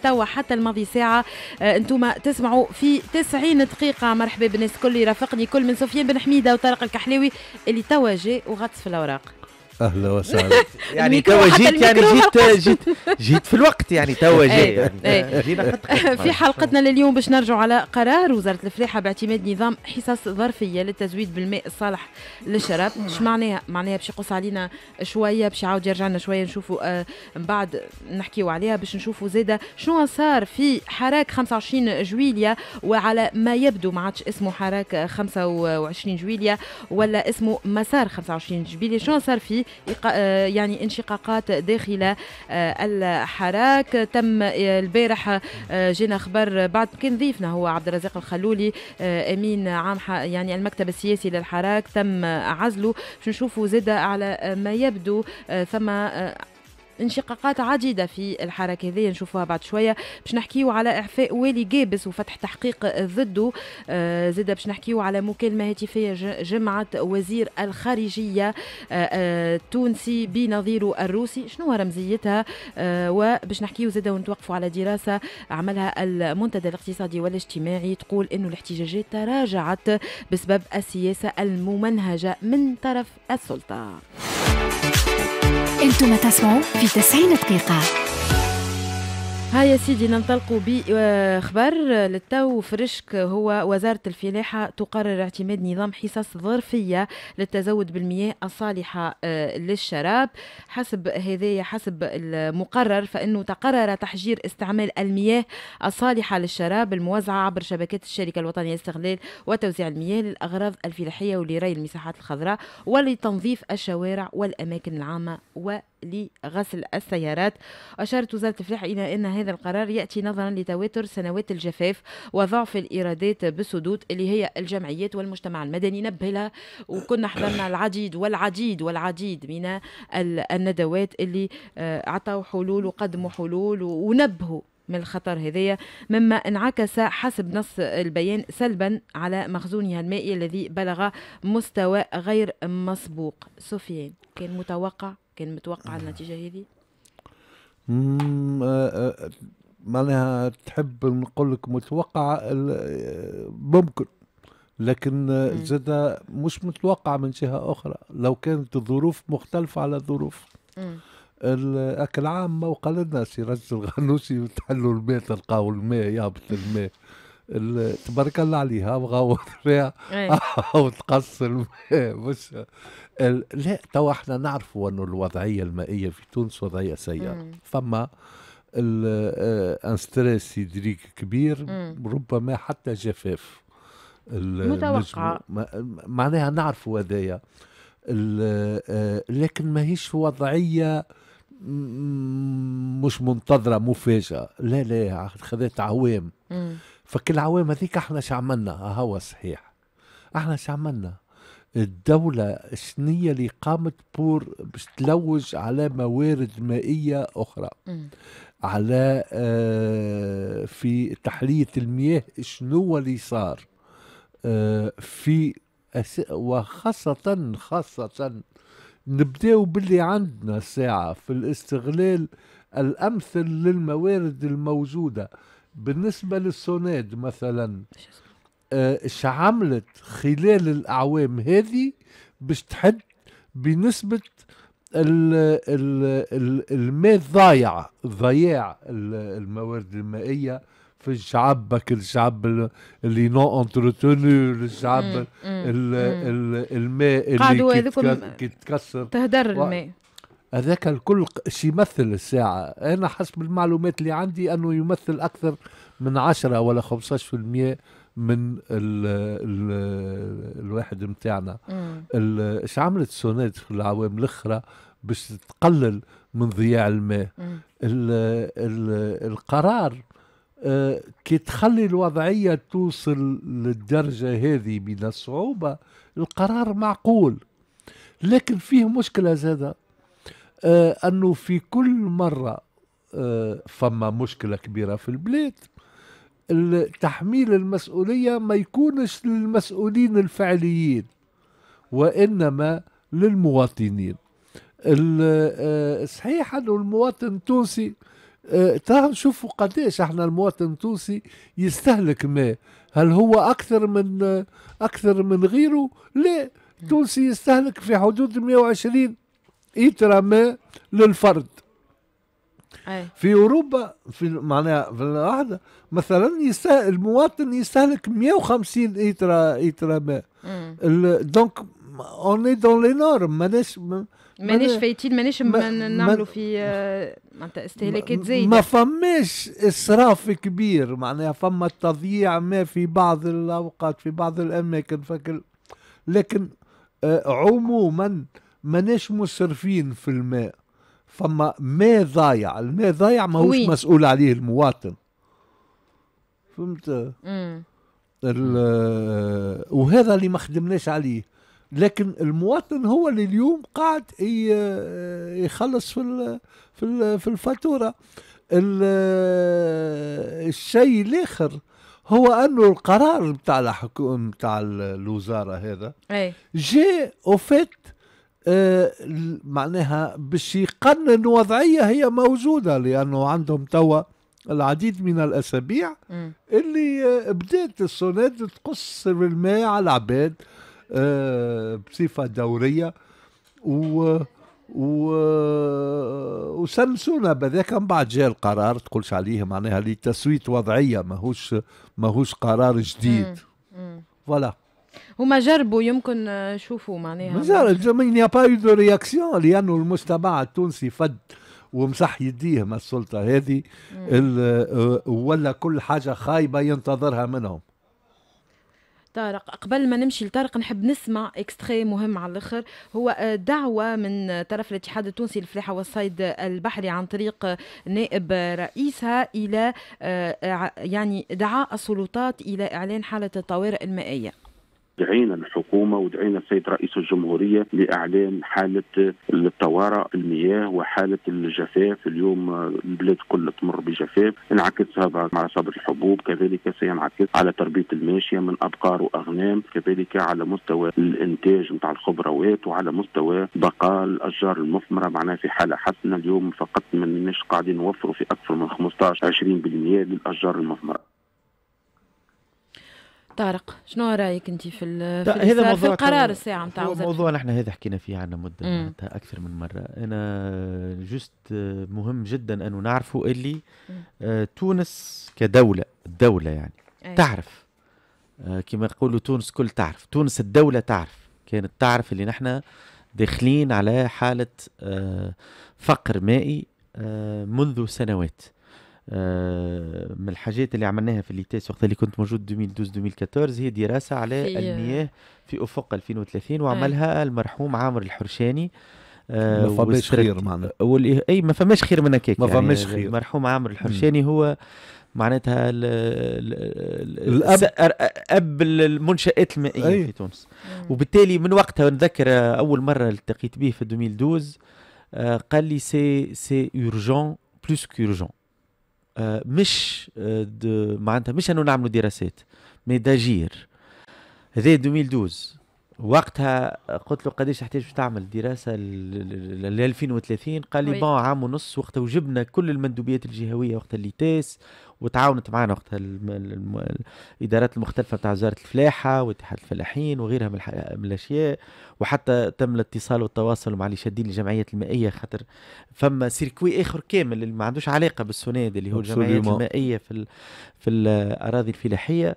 توا حتى الماضي ساعة. آه، أنتم تسمعوا في 90 دقيقة. مرحبا بالناس الكل يرافقني كل من سفيان بن حميدة وطارق الكحلاوي اللي توا جاء وغطس في الأوراق. أهلا وسهلا. يعني توا جيت يعني جيت جيت جيت في الوقت يعني توا جيت. يعني في حلقتنا لليوم باش نرجعوا على قرار وزارة الفلاحة باعتماد نظام حصص ظرفية للتزويد بالماء الصالح للشراب. اش معناها؟ معناها باش يقص علينا شوية باش يعاود يرجع لنا شوية نشوفوا آه من بعد نحكيوا عليها باش نشوفوا زاده شنو صار في حراك 25 جويليا وعلى ما يبدو. ما عادش اسمه حراك 25 جويليا ولا اسمه مسار 25 جويليا شنو صار فيه يعني انشقاقات داخل آه، الحراك. تم آه، البارح جينا خبر بعد كان ضيفنا هو عبد الرزاق الخلولي أمين عام يعني المكتب السياسي للحراك. تم عزله. نشوفوا زاد على ما يبدو ثم انشقاقات عديدة في الحركة هذه نشوفوها بعد شوية. باش نحكيو على إعفاء والي جابس وفتح تحقيق ضده. آه زاد باش نحكيو على مكالمة هاتفية جمعت وزير الخارجية آه آه تونسي بنظيره الروسي. شنو رمزيتها؟ وباش نحكيو زاد ونتوقفوا على دراسة عملها المنتدى الاقتصادي والاجتماعي تقول إنه الاحتجاجات تراجعت بسبب السياسة الممنهجة من طرف السلطة. أنتم تسمعوا في 90 دقيقة. هيا سيدي ننطلقوا بخبر للتو فرشك هو وزارة الفلاحة تقرر اعتماد نظام حصص ظرفية للتزود بالمياه الصالحة آه، للشراب. حسب هذايا حسب المقرر فإنه تقرر تحجير استعمال المياه الصالحة للشراب الموزعة عبر شبكات الشركة الوطنية لاستغلال وتوزيع المياه للأغراض الفلاحية ولري المساحات الخضراء ولتنظيف الشوارع والأماكن العامة و لغسل السيارات. أشارت وزارة الفلاحة إلى أن هذا القرار يأتي نظرا لتواتر سنوات الجفاف وضعف الإيرادات بالسدود اللي هي الجمعيات والمجتمع المدني. نبه لها وكنا حضرنا العديد والعديد والعديد من الندوات اللي آه، عطوا حلول وقدموا حلول ونبهوا من الخطر هذايا مما انعكس حسب نص البيان سلبا على مخزونها المائي الذي بلغ مستوى غير مسبوق. سفيان كان متوقع؟ كان متوقع النتيجة هذه؟ آه، آه، معناها تحب نقول لك متوقع ممكن لكن زاد مش متوقع من جهة أخرى. لو كانت الظروف مختلفة على الظروف. الأكل عام ما وقال لنا سي راشد الغنوشي تحلوا الماء تلقاو الماء يهبط الماء. تبارك الله عليها وغوط فيها وتقص الماء مش لا تو إحنا نعرفوا أنه الوضعية المائية في تونس وضعية سيئة. فما un stress hydrique كبير مم. ربما حتى جفاف. متوقع. معناها نعرفوا هذايا آه، لكن ماهيش وضعية مش منتظرة مفاجأة. لا لا خذت عوام. فكل العوام هذيك إحنا شعملنا. هو صحيح. إحنا شعملنا. الدولة شنية اللي قامت بور باش تلوج على موارد مائية أخرى. م. على آه في تحلية المياه شنو اللي صار؟ آه في وخاصة خاصة نبدأو باللي عندنا ساعة في الاستغلال الأمثل للموارد الموجودة. بالنسبة للسوناد مثلا إيش عملت خلال الأعوام هذه باش تحد بنسبة ال ال ال الماء الضايع ضياع الموارد المائية في الشعب بك الشعب اللي نو انتروتونو الشعب الماء اللي كيتكسر تهدر الماء. هذاك الكل شي يمثل الساعة. أنا حسب المعلومات اللي عندي أنه يمثل أكثر من 10 ولا 15% من ال ال الواحد متاعنا. إيش عملت سونات في العوام الأخرى باش تقلل من ضياع الماء؟ ال ال القرار آه كي تخلي الوضعية توصل للدرجة هذه من الصعوبة القرار معقول. لكن فيه مشكلة زادة. آه أنه في كل مرة آه فما مشكلة كبيرة في البلاد تحميل المسؤولية ما يكونش للمسؤولين الفعليين وإنما للمواطنين. آه، صحيح أنه المواطن التونسي ترى نشوفوا قديش إحنا المواطن التونسي يستهلك ماء هل هو أكثر من أكثر من غيره؟ لا. التونسي يستهلك في حدود 120 لتر ماء للفرد. أي. في أوروبا في معناها في الواحدة مثلا المواطن يستهلك 150 لتر لتر ماء donc on est dans les normes ماناش ما- مانيش ما- فايتين مانيش ما- م- ما- نعملوا في آه، معناتها استهلاكات ما زايده فماش إسراف كبير. معناها فما تضييع ما في بعض الأوقات في بعض الأماكن فكل لكن آه، عموما ماناش مسرفين في الماء. فما ماء ضايع. الماء ضايع ماهوش وين؟ مسؤول عليه المواطن. فهمت؟ وهذا اللي ما خدمناش عليه. لكن المواطن هو اللي اليوم قاعد يخلص في في في الفاتورة. ال- الشيء الآخر هو انه القرار بتاع الحكومة بتاع الوزارة هذا اي جاء اوفيت معناها باش يقنن وضعية هي موجودة لأنه عندهم توا العديد من الأسابيع مم. اللي آه، بدأت السوناد تقص الماء على العباد آه، بصفة دورية و و وسمسونا بذاك من بعد جاء القرار تقولش عليه معناها لتسوية وضعية ماهوش ماهوش قرار جديد. فوالا هما جربوا يمكن آه، شوفوا معناها. مازال الجميع n'y a pas de réaction لأنه المجتمع التونسي فد ومسح يديه من السلطة هذه. آه، ولا كل حاجة خايبة ينتظرها منهم. طارق قبل ما نمشي لطارق نحب نسمع اكستري مهم على الآخر. هو آه، دعوة من طرف الاتحاد التونسي للفلاحة والصيد البحري عن طريق نائب رئيسها إلى ع- يعني دعاء السلطات إلى إعلان حالة الطوارئ المائية. دعينا الحكومة ودعينا السيد رئيس الجمهورية لإعلان حالة الطوارئ المياه وحالة الجفاف. اليوم البلاد كلها تمر بجفاف انعكس هذا مع صبر الحبوب. كذلك سينعكس على تربية الماشية من أبقار وأغنام. كذلك على مستوى الإنتاج نتاع الخضروات وعلى مستوى بقاء الأشجار المثمره معناها في حالة حسنة. اليوم فقط ماناش قاعدين نوفروا في أكثر من 15 20% للأشجار المثمره طارق شنو رأيك أنت في في, هذا في القرار الساعة نتاع وزارة موضوع نحن هذا حكينا فيه عنا مدة. معناتها أكثر من مرة. أنا juste مهم جدا أنه نعرفوا اللي. آه، تونس كدولة الدولة يعني أي. تعرف. آه، كما يقولوا تونس كل تعرف. تونس الدولة تعرف. كانت تعرف اللي نحن داخلين على حالة آه، فقر مائي آه، منذ سنوات. من الحاجات اللي عملناها في L'ITES وقت اللي كنت موجود 2012 2014 هي دراسة على في- المياه في أفق 2030 وعملها المرحوم عامر الحرشاني آه، ما فماش خير معناها واللي أي ما فماش خير من هكاك ما يعني فماش خير. المرحوم عامر الحرشاني هو معناتها ال ال الأب. س- أر- أب المنشآت المائية أي. في تونس مم. وبالتالي من وقتها نذكر آه، أول مرة التقيت به في 2012 آه، قال لي c'est c'est urgent plus qu'urgent مش آه، معناتها مش أنه نعملوا دراسات mais d'agir هذا 2012 وقتها قلت له قديش تحتاج باش تعمل دراسة ل 2030 قال لي. bon عام ونص وقتها وجبنا كل المندوبيات الجهوية وقتها L'ITES وتعاونت معنا وقتها. الإدارات المختلفة بتاع وزارة الفلاحة واتحاد الفلاحين وغيرها من, الح... من الأشياء وحتى تم الاتصال والتواصل مع اللي شادين الجمعيات المائية خاطر فما circuit آخر كامل اللي ما عندوش علاقة بالسوناد اللي هو الجمعيات. المائية في ال... في الأراضي الفلاحية.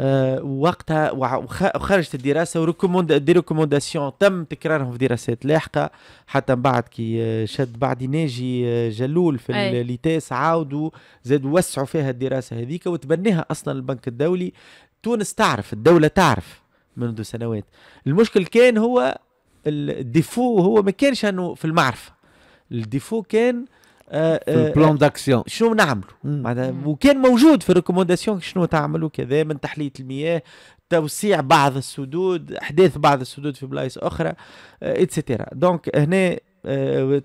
آه، وقتها وخرجت الدراسة و recommande des recommandations تم تكرارهم في دراسات لاحقة حتى من بعد كي شد بعد ناجي آه، جلول في. L'ITES عاودوا زادوا وسعوا فيها الدراسة هذيك وتبناها أصلا البنك الدولي. تونس تعرف الدولة تعرف منذ سنوات. المشكل كان هو ال- ال défaut هو ما كانش أنه في المعرفة. ال défaut كان آه، في آه، ال plan d'action شنو نعملوا. معناتها. وكان موجود في ال recommandations شنو تعملوا؟ كذا من تحلية المياه توسيع بعض السدود أحداث بعض السدود في بلايص أخرى et cetera donc هنا آه،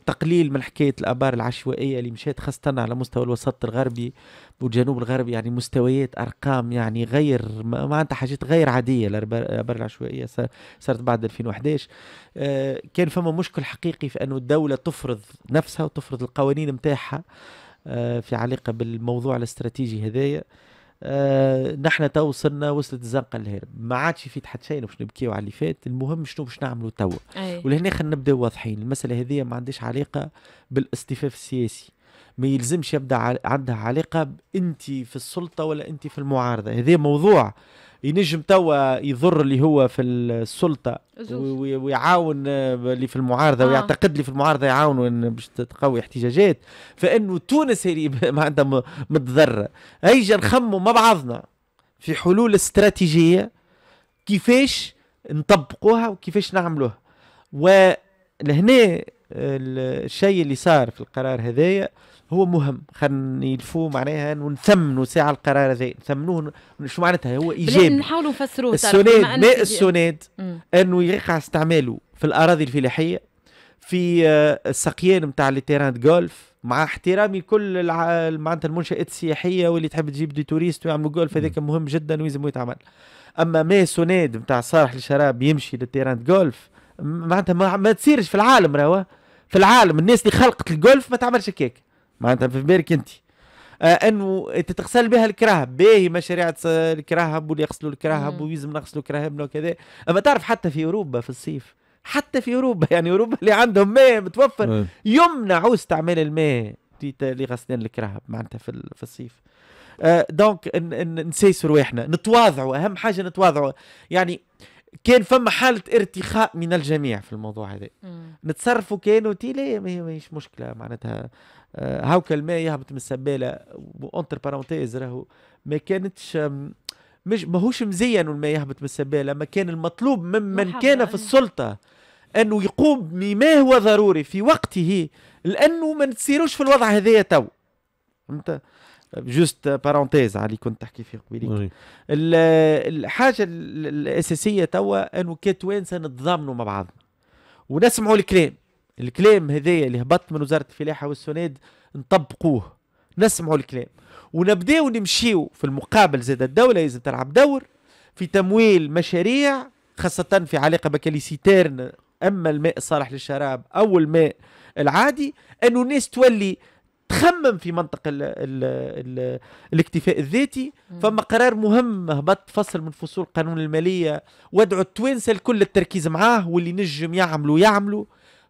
تقليل من حكاية الآبار العشوائية اللي مشات خاصة على مستوى الوسط الغربي والجنوب الغربي يعني مستويات أرقام يعني غير معناتها حاجات غير عادية الآبار العشوائية صار- صارت بعد 2011 آه، كان فما مشكل حقيقي في أنه الدولة تفرض نفسها وتفرض القوانين متاعها آه، في علاقة بالموضوع الاستراتيجي هذايا. آه نحن تو وصلنا وصلت الزنقة الهرب. ما عادش يفيد حتى شيء باش نبكيو على اللي فات. المهم شنو باش نعملوا توا. ولهنا خلينا نبداو واضحين. المسألة هذه ما عندهاش علاقة بالاصطفاف السياسي. ما يلزمش يبدأ عندها علاقة انت في السلطة ولا انت في المعارضة. هذا موضوع ينجم توا يضر اللي هو في السلطة ويعاون آه، اللي في المعارضة آه. آه. ويعتقد اللي في المعارضة يعاونوا باش تقوي احتجاجات فإنه تونس هي اللي ما عندها م- متضرره هيجا نخموا مع بعضنا في حلول استراتيجية كيفاش نطبقوها وكيفاش نعملوها ولهنا الشيء اللي صار في القرار هذايا هو مهم. خلينا نلفوه معناها ونثمنوا ساعة القرار هذا. نثمنوه شو معناتها؟ هو إيجابي. نحاولوا نفسروه السوناد ماء في- السوناد. أنه يقع استعماله في الأراضي الفلاحية في آه، السقيان نتاع les terrains de golf مع احترامي كل الع... معناتها المنشات السياحية واللي تحب تجيب des touristes ويعملوا جولف هذاك مهم جدا ويلزم يتعمل. أما ما سوناد نتاع صالح الشراب يمشي لل terrain de golf معناتها ما, ما تصيرش في العالم راهو. في العالم الناس اللي خلقت الجولف ما تعملش هكاك. معناتها في بالك انت. آه انه تتغسل بها الكراهب. باهي مشاريع الكراهب واللي يغسلوا الكراهب مم. ويلزم نغسلوا كراهبنا وكذا. أما تعرف حتى في أوروبا في الصيف حتى في أوروبا يعني أوروبا اللي عندهم ماء متوفر. يمنعوا استعمال الماء لغسلان الكراهب معناتها في ال- في الصيف. آه دونك نسيسوا رواحنا نتواضعوا أهم حاجة نتواضعوا. يعني كان فما حالة ارتخاء من الجميع في الموضوع هذا. نتصرفوا كانوا تي لا ما هي- ماهيش مشكلة معناتها. آه، هاوكا الماء يهبط من السبالة entre parenthèses راهو. ما كانتش مش ماهوش مزين الماء يهبط من السبالة ما كان المطلوب ممن كان. في السلطة انه يقوم بما هو ضروري في وقته لأنه ما نسيروش في الوضع هذايا تو. فهمت؟ juste parenthèse على اللي كنت تحكي فيه قبيليك. ال- الحاجة ال- الأساسية توا إنه كتوانسة نتضامنوا مع بعضنا. ونسمعوا الكلام. الكلام هذايا اللي هبط من وزارة الفلاحة والسناد نطبقوه نسمعوا الكلام. ونبداو نمشيو في المقابل زاد الدولة لازم تلعب دور في تمويل مشاريع خاصة في علاقة بكاليسيتيرن أما الماء الصالح للشراب أو الماء العادي إنه الناس تولي تخمم في منطق ال ال ال الاكتفاء الذاتي فما قرار مهم هبط فصل من فصول قانون المالية وادعوا التوانسة الكل التركيز معاه واللي نجم يعملوا يعملوا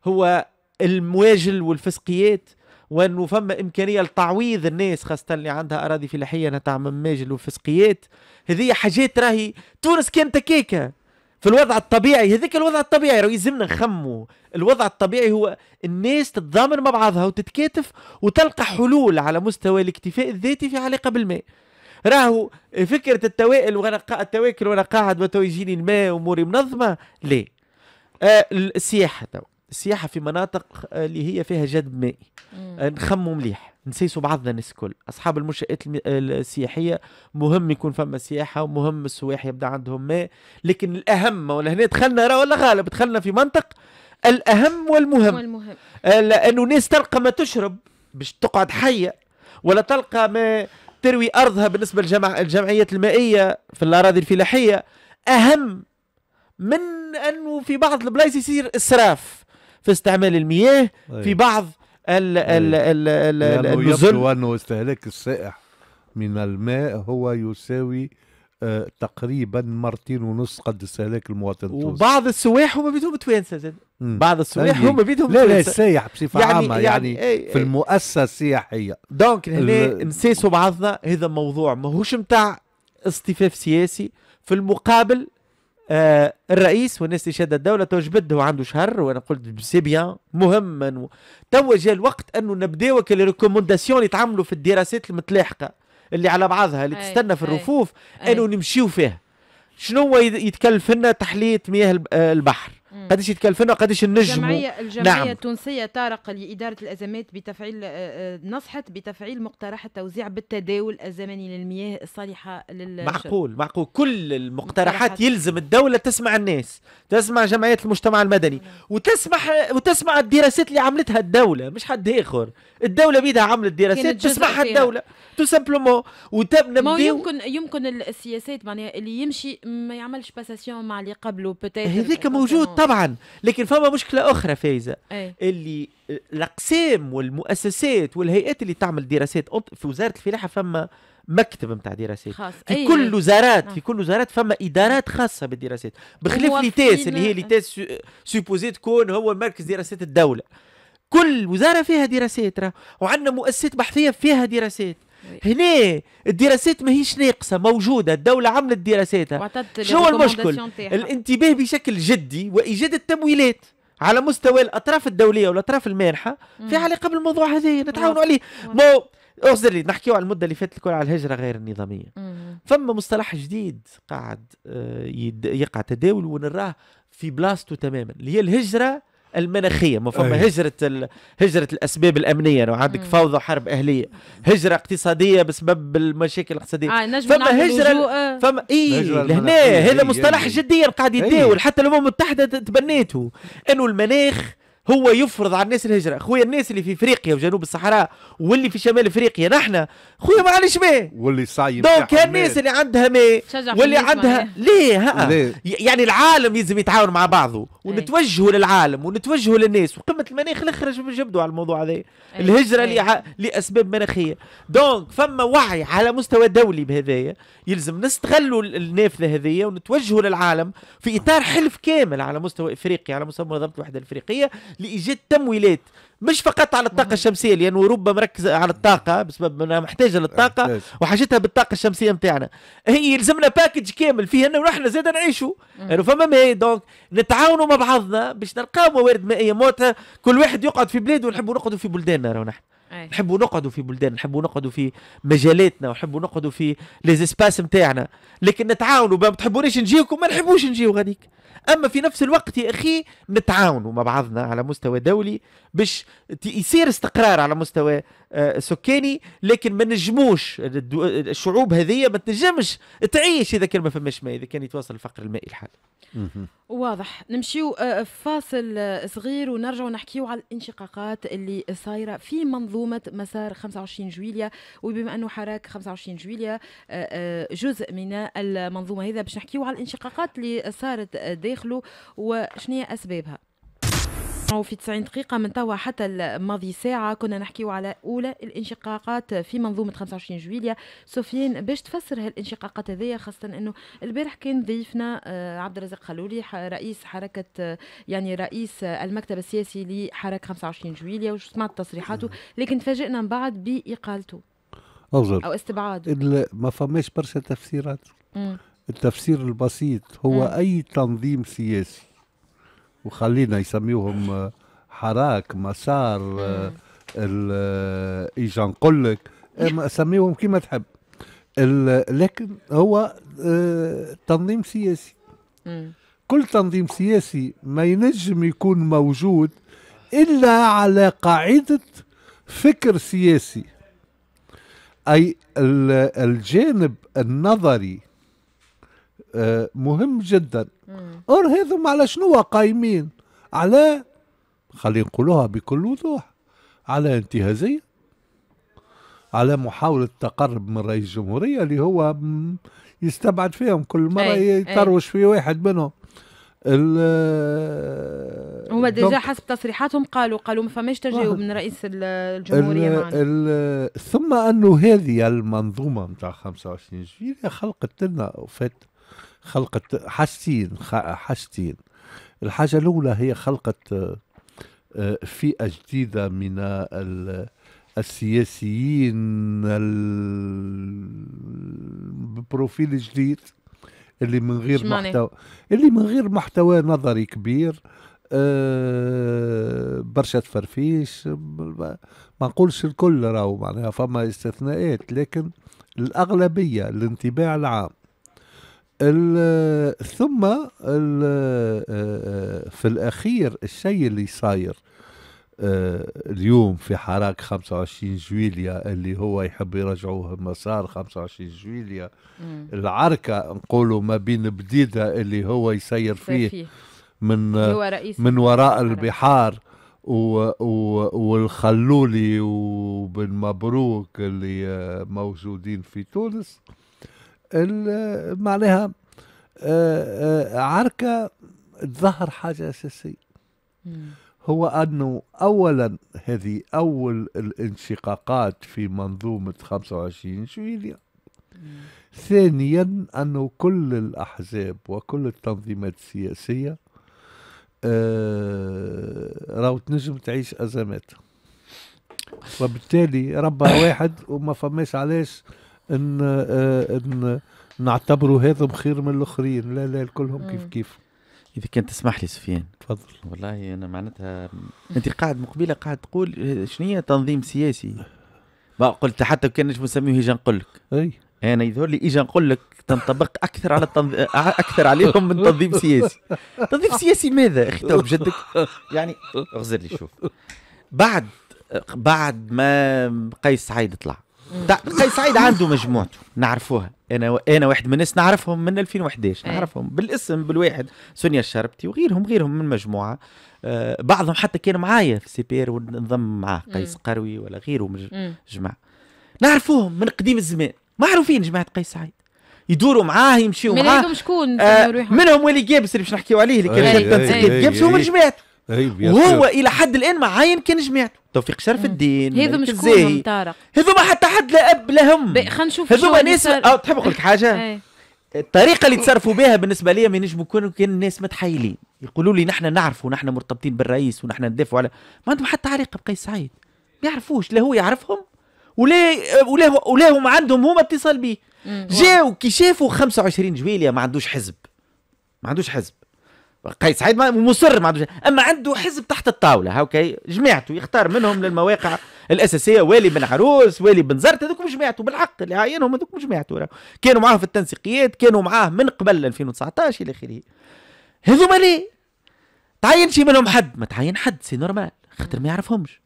هو المواجل والفسقيات وانه فما إمكانية لتعويض الناس خاصة اللي عندها أراضي فلاحية إنها تعمل ماجل وفسقيات هذه حاجات راهي تونس كانت كيكه في الوضع الطبيعي هذاك الوضع الطبيعي راه يلزمنا نخمو. الوضع الطبيعي هو الناس تتضامن مع بعضها وتتكاتف وتلقى حلول على مستوى الاكتفاء الذاتي في علاقه بالماء. راهو فكرة التوائل وأنا. التواكل وأنا قاعد وتو يجيني الماء واموري منظمة ليه آه السياحة تو. السياحة في مناطق آه، اللي هي فيها جذب مائي. آه، نخموا مليح. نسيسوا بعضنا الناس الكل. أصحاب المنشات الم- السياحية مهم يكون فما سياحة ومهم السواح يبدأ عندهم. ماء لكن الأهم ولا هنا دخلنا را ولا غالب؟ دخلنا في منطق الأهم والمهم. والمهم. آه، لأنه ناس تلقى ما تشرب باش تقعد حية ولا تلقى ما تروي أرضها بالنسبة للجمع الجمعيات المائية في الأراضي الفلاحية. أهم من أنه في بعض البلايص يصير إسراف في استعمال المياه إيه. في بعض ال ال ال ال لأنه النزل يبدو أنه استهلاك السائح من الماء هو يساوي آه تقريبا مرتين ونص قد استهلاك المواطن التونسي وبعض السواح هم بيتهم توانسة زاد. بعض السواح أي. هم بيتهم لا لا. السايح بصفة يعني- عامة يعني- يعني, أي- في أي. المؤسسة السياحية donc هنا ال- نسيسوا بعضنا هذا موضوع ماهوش متاع اصطفاف سياسي في المقابل آه الرئيس والناس اللي شاد الدولة تو جبد هو عنده شهر وأنا قلت c'est bien مهم انه تو جاء الوقت انه نبداو ال recommandations اللي يتعملوا في الدراسات المتلاحقة اللي على بعضها اللي أي، تستنى في الرفوف. انه نمشيو فيها شنو هو يتكلف لنا تحلية مياه آه، البحر. قداش يتكلف لنا وقداش نجموا الجمعية الجمعية نعم. التونسية طارق لإدارة الأزمات بتفعيل آه، آه، نصحت بتفعيل مقترح التوزيع بالتداول الزمني للمياه الصالحة للشرب معقول معقول. كل المقترحات مقترحات. يلزم الدولة تسمع الناس تسمع جمعيات المجتمع المدني وتسمح وتسمع الدراسات اللي عملتها الدولة. مش حد آخر. الدولة بيدها عملت دراسات تسمعها فيها. الدولة. tout simplement ما يمكن يمكن السياسات معناها اللي يمشي ما يعملش passation مع اللي قبله هذيك موجود طبعا. لكن فما مشكلة أخرى فايزة. اي اللي الأقسام والمؤسسات والهيئات اللي تعمل دراسات في وزارة الفلاحة فما مكتب نتاع دراسات. خاص. في أي- كل أي. وزارات نعم. في كل وزارات فما إدارات خاصة بالدراسات. بخلاف l'ITES اللي هي l'ITES su- supposé تكون هو مركز دراسات الدولة. كل وزارة فيها دراسات وعندنا مؤسسات بحثية فيها دراسات. هنا الدراسات ماهيش ناقصة موجودة الدولة عملت دراساتها شنو المشكل؟ الانتباه بشكل جدي وإيجاد التمويلات على مستوى الأطراف الدولية والأطراف المانحة في. علاقة بالموضوع هذا نتعاونوا. عليه. مو اعذر لي نحكيو على المدة اللي فاتت الكل على الهجرة غير النظامية مم. فما مصطلح جديد قاعد آه، يقع تداول ونراه في بلاصته تماما اللي هي الهجرة المناخية ما فما. هجرة ال... هجرة الأسباب الأمنية لو عندك. فوضى حرب أهلية هجرة اقتصادية بسبب المشاكل الاقتصادية نجم فما لجوء، آه. فما إي لهنا هذا مصطلح جديا قاعد يتداول حتى الامم المتحده تبنيته إنه المناخ هو يفرض على الناس الهجرة. خويا الناس اللي في إفريقيا وجنوب الصحراء واللي في شمال إفريقيا نحن. خويا معلش ماء واللي صايم دونك الناس اللي عندها ماء في واللي عندها. ليه؟ ها. ليه؟ يعني العالم يلزم يتعاون مع بعضه. ونتوجهوا للعالم ونتوجهوا للناس. وقمة المناخ الآخر جبدوا على الموضوع هذا. أي. الهجرة أي. لع- لأسباب مناخية. دونك فما وعي على مستوى دولي بهذايا. يلزم نستغلوا ال- النافذة هذيا ونتوجهوا للعالم في إطار حلف كامل على مستوى إفريقيا على مستوى منظمة الوحدة الإفريقية. لإيجاد تمويلات مش فقط على الطاقة الشمسية لأنه اوروبا مركزه على الطاقة بسبب انها محتاجة للطاقة. وحاجتها بالطاقة الشمسية نتاعنا هي يلزمنا package كامل فيه إنه نحن زاد نعيشوا. يعني فما ما donc نتعاونوا مع بعضنا باش نلقاو موارد مائية موتى كل واحد يقعد في بلاده ونحبوا نقعدوا في بلداننا راهو نحن. نحبوا نقعدوا في بلدان نحبوا نقعدوا في مجالاتنا ونحبوا نقعدوا في les espaces نتاعنا لكن نتعاونوا ما تحبونيش نجيكم ما نحبوش نجيو غاديك. أما في نفس الوقت يا أخي نتعاونوا مع بعضنا على مستوى دولي باش يصير استقرار على مستوى سكاني لكن ما نجموش الدو- الشعوب هذه ما تنجمش تعيش إذا كان ما فماش ماء إذا كان يتواصل الفقر المائي الحال. واضح. نمشيو آه، فاصل آه، صغير ونرجعوا نحكيو على الانشقاقات اللي صايرة في منظومة مسار 25 جويليا وبما أنه حراك 25 جويليا آه، آه، جزء من المنظومة هذا باش نحكيو على الانشقاقات اللي صارت آه، داخله وشنو هي أسبابها. في 90 دقيقة من توا حتى الماضي ساعة. كنا نحكيو على أولى الانشقاقات في منظومة 25 جويليا سفيان باش تفسر هالانشقاقات هذيا خاصة أنه البارح كان ضيفنا آه، عبد الرزاق خلولي رئيس حركة آه، يعني رئيس المكتب السياسي لحركة 25 جويليا وش سمعت تصريحاته؟ لكن تفاجئنا من بعد بإقالته. أوزر أو استبعاده. ما فماش برشا تفسيرات. مم. التفسير البسيط هو مم. أي تنظيم سياسي. وخلينا يسميوهم آه، حراك مسار آه، آه، ايجا نقول لك سميهم كما تحب. لكن هو تنظيم سياسي. كل تنظيم سياسي ما ينجم يكون موجود إلا على قاعدة فكر سياسي. ال- الجانب النظري مهم جدا. or هذم على شنو قايمين على خلينا نقولوها بكل وضوح على انتهازية على محاولة تقرب من رئيس الجمهورية اللي هو يستبعد فيهم كل مرة. يتروش في واحد منهم ال- هما déjà حسب تصريحاتهم قالوا قالوا ما فماش تجاوب. من رئيس ال- الجمهورية ال- معنا ال- ثم انه هذه المنظومة نتاع 25 جويلية خلقت لنا فات خلقت حاجتين حاجتين الحاجة الأولى هي خلقت آه، فئة جديدة من ال- السياسيين ال- ببروفيل جديد اللي من غير؟ محتوى اللي من غير محتوى نظري كبير آه، برشا تفرفيش ما نقولش الكل راهو معناها فما استثناءات لكن الأغلبية الانطباع العام ال- ثم ال- آه، في الأخير الشيء اللي صاير آه، اليوم في حراك 25 جويليا اللي هو يحب يرجعوه مسار 25 جويليا مم. العركة نقولوا ما بين بديدة اللي هو يسير فيه فيه من من وراء. البحار و و والخلولي وبن مبروك اللي آه، موجودين في تونس معناها آه، آه، عركة تظهر حاجة أساسية. هو أنه أولا هذه أول الانشقاقات في منظومة 25 جويليا. ثانيا أنه كل الأحزاب وكل التنظيمات السياسية آه راهو تنجم تعيش أزمات. وبالتالي ربها واحد وما فماش علاش إن آه إن نعتبروا هذا خير من الآخرين. لا لا كلهم كيف كيف. إذا كنت تسمح لي سفيان. تفضل. والله أنا معناتها أنت قاعد مقبلة قاعد تقول شنو هي تنظيم سياسي؟ ما قلت حتى كان نجم نسميه يجي نقول لك. أي. أنا يظهر لي أجي نقول لك تنطبق أكثر على التنظ... أكثر عليهم من تنظيم سياسي. تنظيم سياسي ماذا أخي؟ تو بجدك. يعني اغزر لي شوف. بعد بعد ما قيس سعيد طلع قيس سعيد عنده مجموعته نعرفوها. أنا أنا واحد من الناس نعرفهم من 2011 أي. نعرفهم بالاسم بالواحد. سونيا الشربتي وغيرهم غيرهم من مجموعة. آه بعضهم حتى كانوا معايا في CPR ونضم معاه قيس قروي ولا غيره من. جماعة. نعرفوهم من قديم الزمان. معروفين جماعة قيس سعيد. يدوروا معاه يمشيوا من معاه. هذوم شكون؟ آه؟ منهم ولي جابس اللي باش نحكيو عليه اللي كان أي، جابس هو من. جماعته. وهو. إلى حد الآن معاين كان جماعته. توفيق شرف الدين شكونهم الزاهي طارق هذوما حتى حد لا أب لا هم خلينا نشوف اللي ناس. أو تحب نقول لك حاجة؟ إيه. الطريقة اللي تصرفوا بها بالنسبة لي ما ينجموا يكونوا كان الناس متحايلين. يقولوا لي نحن نعرف ونحن مرتبطين بالرئيس ونحن ندافعوا على ما عندهم حتى علاقة بقيس سعيد. ما يعرفوش لا هو يعرفهم ولا ولا ولا هم عندهم هما اتصال به مم. جاوا كي شافوا 25 جويليا ما عندوش حزب. ما عندوش حزب. قيس سعيد مصر ما عندوش أما عنده حزب تحت الطاولة هاوكي؟ جماعته يختار منهم للمواقع الأساسية والي بن عروس والي بن زرت هذوك جماعته بالحق اللي عينهم هذوك جماعته. كانوا معاه في التنسيقيات كانوا معاه من قبل 2019 إلى آخره. هذوما ليه؟ تعين شي منهم حد ما تعين حد c'est normal خاطر ما يعرفهمش.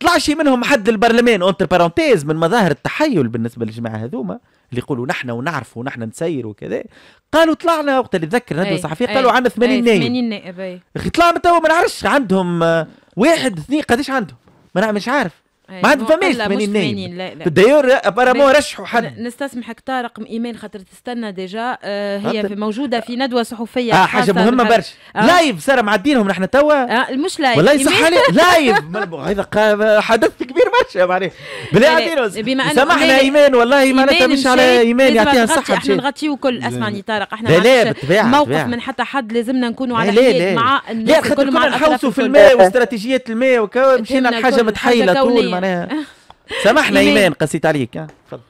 طلع شي منهم حد البرلمان entre parenthèses من مظاهر التحيل بالنسبة للجماعة هذوما. اللي يقولوا نحن ونعرف ونحن نسير وكذا قالوا طلعنا وقت اللي تذكر ندوه. صحفيه. قالوا عندنا 80 أي، نايب 80 نائب. أخي طلعنا توا ما نعرفش عندهم آه، واحد اثنين قداش عندهم ما مش عارف. ما عندهم مو- فماش لا، مش 80 نايب. 80 لا. لا d'ailleurs apparemment رشحوا حد. نستسمحك طارق ايمان خاطر تستنى déjà. آه هي في موجودة في ندوة صحفية. آه حاجة مهمة برشا. آه. live صار معدينهم نحن توا. آه مش live والله يصح عليه لايف ما- هذا حدث كبير برشا معناها. بالله لا، علينا بما أنه- سامحنا. ايمان والله معناتها مش على ايمان يعطيها الصحه إحنا نغطيو كل اسمعني طارق إحنا لا، ما موقف. من حتى حد لازمنا نكونوا على لا مع الناس الكل مع نحوسوا في. الماء واستراتيجية الماء وكا مشينا متحيلة حاجة طول. معناها سامحنا إيمان. إيمان قسيت عليك. تفضل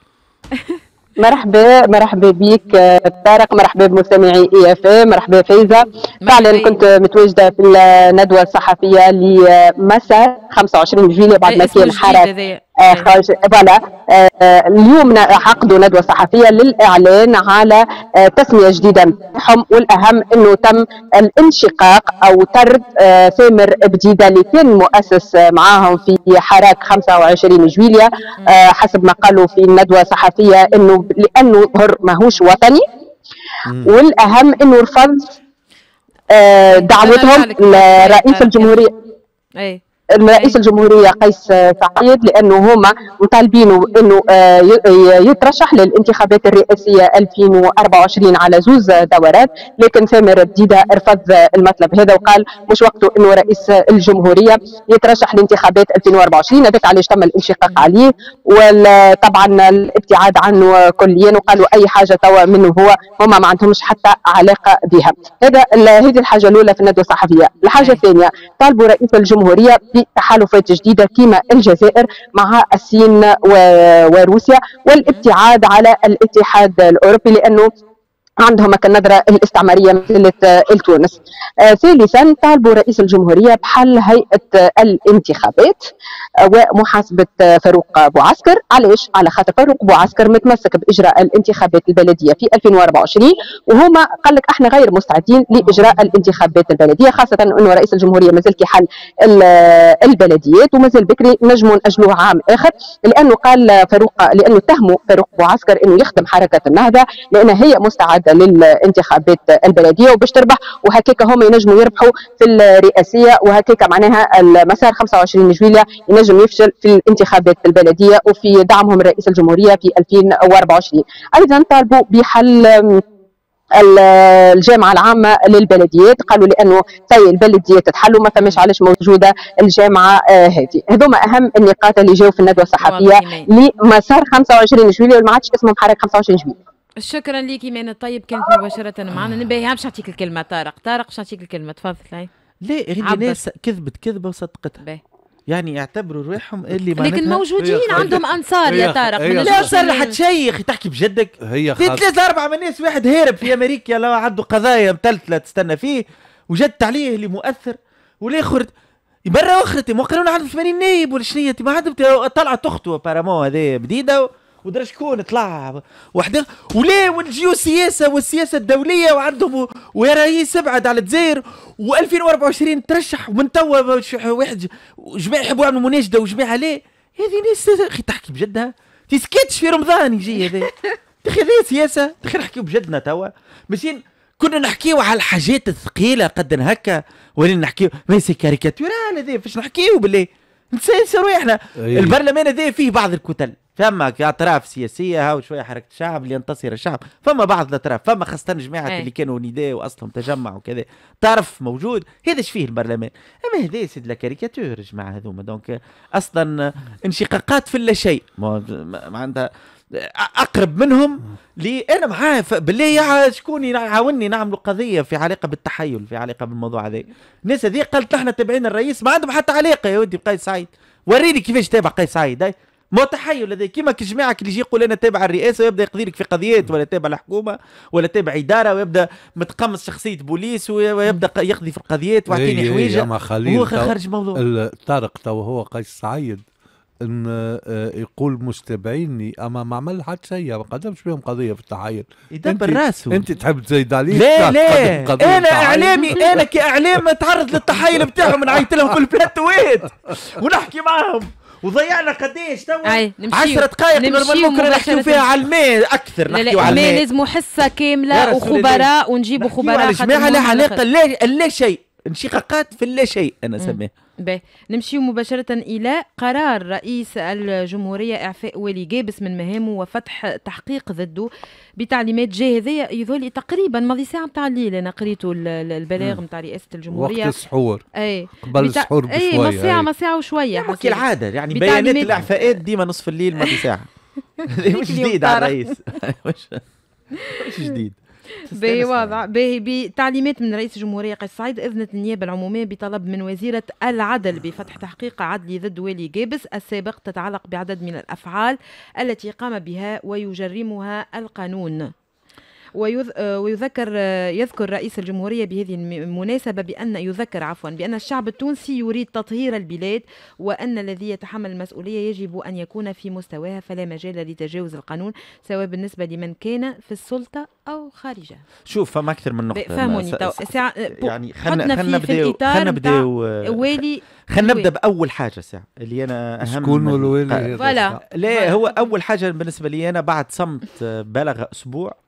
مرحبا مرحبا بك آه، طارق مرحبا بمستمعي IFM مرحبا فايزة فعلا. كنت متواجدة في الندوة الصحفية لمسار 25 جويلية بعد ما إسمه كان حرس خارج voilà. آه، آه، اليوم عقدوا ندوة صحفية للإعلان على آه، تسمية جديدة. نتاعهم والأهم إنه تم الانشقاق أو طرد آه، سامر بديده اللي كان مؤسس آه، معاهم في حراك 25 جويلية. آه، حسب ما قالوا في الندوة الصحفية إنه لأنه ماهوش وطني. والأهم إنه رفض آه، دعوتهم لرئيس. الجمهورية. رئيس الجمهورية قيس سعيد لأنه هما مطالبينه إنه آه، يترشح للانتخابات الرئاسية 2024 على زوز دورات لكن ثامر بديده رفض المطلب هذا وقال مش وقته إنه رئيس الجمهورية يترشح لانتخابات 2024 هذاك علاش تم الانشقاق عليه. وطبعا الابتعاد عنه كليا وقالوا أي حاجة توا منه هو هما ما عندهمش حتى علاقة بها. هذا هذه الحاجة الأولى في الندوه الصحفية. الحاجة أي. الثانية طالبوا رئيس الجمهورية بتحالفات جديدة كما الجزائر مع الصين وروسيا والابتعاد على الاتحاد الأوروبي لأنه عندهم هكا النظرة الاستعمارية مثل التونس آه ثالثا طالبوا رئيس الجمهورية بحل هيئة آه، الانتخابات آه، ومحاسبة آه، فاروق بوعسكر علاش؟ على خاطر فاروق بوعسكر متمسك بإجراء الانتخابات البلدية في 2024 وهما قال لك إحنا غير مستعدين لإجراء الانتخابات البلدية خاصة أنه رئيس الجمهورية مازال كيحل ال- البلديات ومازال بكري نجموا نأجلوه عام آخر لأنه قال فاروق لأنه اتهموا فاروق بوعسكر أنه يخدم حركة النهضة لأنها هي مستعدة للانتخابات البلدية وباش تربح وهكاك هم ينجموا يربحوا في الرئاسية وهكاك معناها المسار 25 جويلية ينجم يفشل في الانتخابات البلدية وفي دعمهم رئيس الجمهورية في 2024 أيضا طالبوا بحل الجامعة العامة للبلديات قالوا لأنه في البلديات تحلوا ما فماش علاش موجودة الجامعة هذه. هذوما أهم النقاط اللي جاوا في الندوه الصحفية لمسار 25 جويلية وما عادش اسمه محرك 25 جويلية. شكرا لك ايمان الطيب كانت مباشرة معنا. نبي باش نعطيك الكلمة. طارق. طارق باش نعطيك الكلمة. تفضل لا غير ناس كذبت كذبة وصدقتها. يعني يعتبروا روحهم اللي لكن موجودين عندهم أنصار يا طارق. لا صار لحد شيء يا أخي تحكي بجدك. هي في ثلاثة أربعة من الناس واحد هارب في أمريكا لو عنده قضايا متلتلة تستنى فيه. وجدت عليه اللي مؤثر. والآخر مرة أخرى ما قالوا عنده 80 نايب ولا شنية ما عنده طلعت أخته بارامون هذه جديدة ودرا شكون طلع. وحده ولا ونجيو سياسه والسياسة الدولية وعندهم ويا رئيس ابعد على الجزائر و2024 ترشح ومن توا واحد جماعة يحبوا يعملوا مناشده وجماعه لا هذه ناس أخي تحكي بجدها. تسكتش في رمضان يجي هذا. أخي هذه سياسة. أخي نحكيو بجدنا توا. ماشيين كنا نحكيو على الحاجات الثقيلة قد هكا. ولا نحكيو. ما c'est caricatural هذا فاش نحكيو بالله. نسيروا إحنا. البرلمان هذا فيه بعض الكتل. فما اطراف سياسية هاو شوية حركة الشعب لينتصر الشعب. فما بعض الاطراف فما خاصة جماعة اللي كانوا نداء وأصلهم تجمع وكذا. طرف موجود هذا إيش فيه البرلمان؟ أما هذا سيد la caricature جماعة هذوما. donc أصلا انشقاقات في لا شيء. معناتها أقرب منهم لي أنا معاه بالله شكون يعاوني نعملوا قضية في علاقة بالتحيل في علاقة بالموضوع هذا. الناس هذه قالت نحن تابعين الرئيس ما عندهم حتى علاقة يا ودي بقيس سعيد. وريني كيفاش تابع قيس سعيد. ما تحيل هذا كيما جماعك اللي يجي يقول أنا تابع الرئاسة ويبدأ يقضي لك في قضيات ولا تابع الحكومة ولا تابع إدارة ويبدأ متقمص شخصية بوليس ويبدأ يقضي في القضيات ويعطيني حويجة. هو خارج موضوع. طارق تو هو قيس سعيد إن آه، يقول مستبعيني أما ما عمل حتى شيء ما قدمش بهم قضية في التحايل. يدبر راسه. أنت تحب تزيد عليه لا لا أنا إعلامي أنا كإعلام اتعرض للتحايل بتاعهم نعيط لهم في البلاتوات ونحكي معاهم. وضيعنا قديش تو. 10 دقائق ممكن نحكيو فيها على الماء أكثر نحكيو على الماء لازم حصة كاملة وخبراء ونجيبوا خبراء الجماعه لها علاقه لا شيء؟ انشقاقات في اللا شيء أنا سميه باهي نمشي مباشرة إلى قرار رئيس الجمهورية إعفاء والي جابس من مهامه وفتح تحقيق ضده بتعليمات جاي هذايا يظل تقريبا ماضي ساعة نتاع الليل أنا قريته البلاغ نتاع رئاسة الجمهورية. وقت السحور. أي. قبل بتا... السحور بشوية. أي. ما ساعة ما ساعة وشوية كالعادة يعني بيانات الإعفاءات ديما نصف الليل ماضي ساعة. مش جديد على الرئيس. مش جديد. باهي واضح. باهي بتعليمات من رئيس الجمهورية قيس سعيد أذنت النيابة العمومية بطلب من وزيرة العدل بفتح تحقيق عدلي ضد والي جابس السابق تتعلق بعدد من الأفعال التي قام بها ويجرمها القانون. ويذكر آه، يذكر رئيس الجمهورية بهذه المناسبة بأن يذكر عفوا بأن الشعب التونسي يريد تطهير البلاد وأن الذي يتحمل المسؤولية يجب أن يكون في مستواها فلا مجال لتجاوز القانون سواء بالنسبة لمن كان في السلطة أو خارجها. شوف فما أكثر من نقطة. فهموني. تو ساعة يعني خلنا خلنا نبداو خلنا نبداو والي خلينا نبدأ بأول حاجة ساعة اللي أنا أهم شكون الوالي؟ voilà. لا هو أول حاجة بالنسبة لي أنا بعد صمت بلغ أسبوع آه،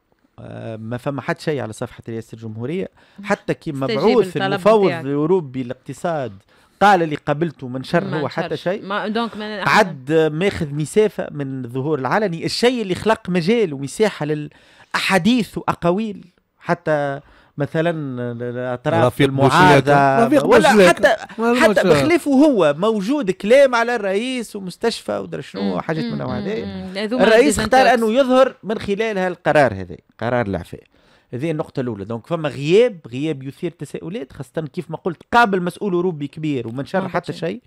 ما فما حتى شيء على صفحة رئاسة الجمهورية. حتى كي مبعوث المفوض الأوروبي الاقتصاد قال اللي قبلته من شر هو حتى شيء. ما donc عد ماخذ مسافة من الظهور العلني الشيء اللي خلق مجال ومساحة للأحاديث وأقاويل. حتى مثلا اطراف المعارضه ولا حتى حتى بخلافه هو موجود كلام على الرئيس ومستشفى ودر شنو حاجات من النوع هذا الرئيس اختار أنه يظهر من خلال هالقرار هذا قرار الاعفاء هذه النقطة الأولى. دونك فما غياب غياب يثير تساؤلات خاصة كيف ما قلت قابل مسؤول أوروبي كبير وما نشر حتى شيء.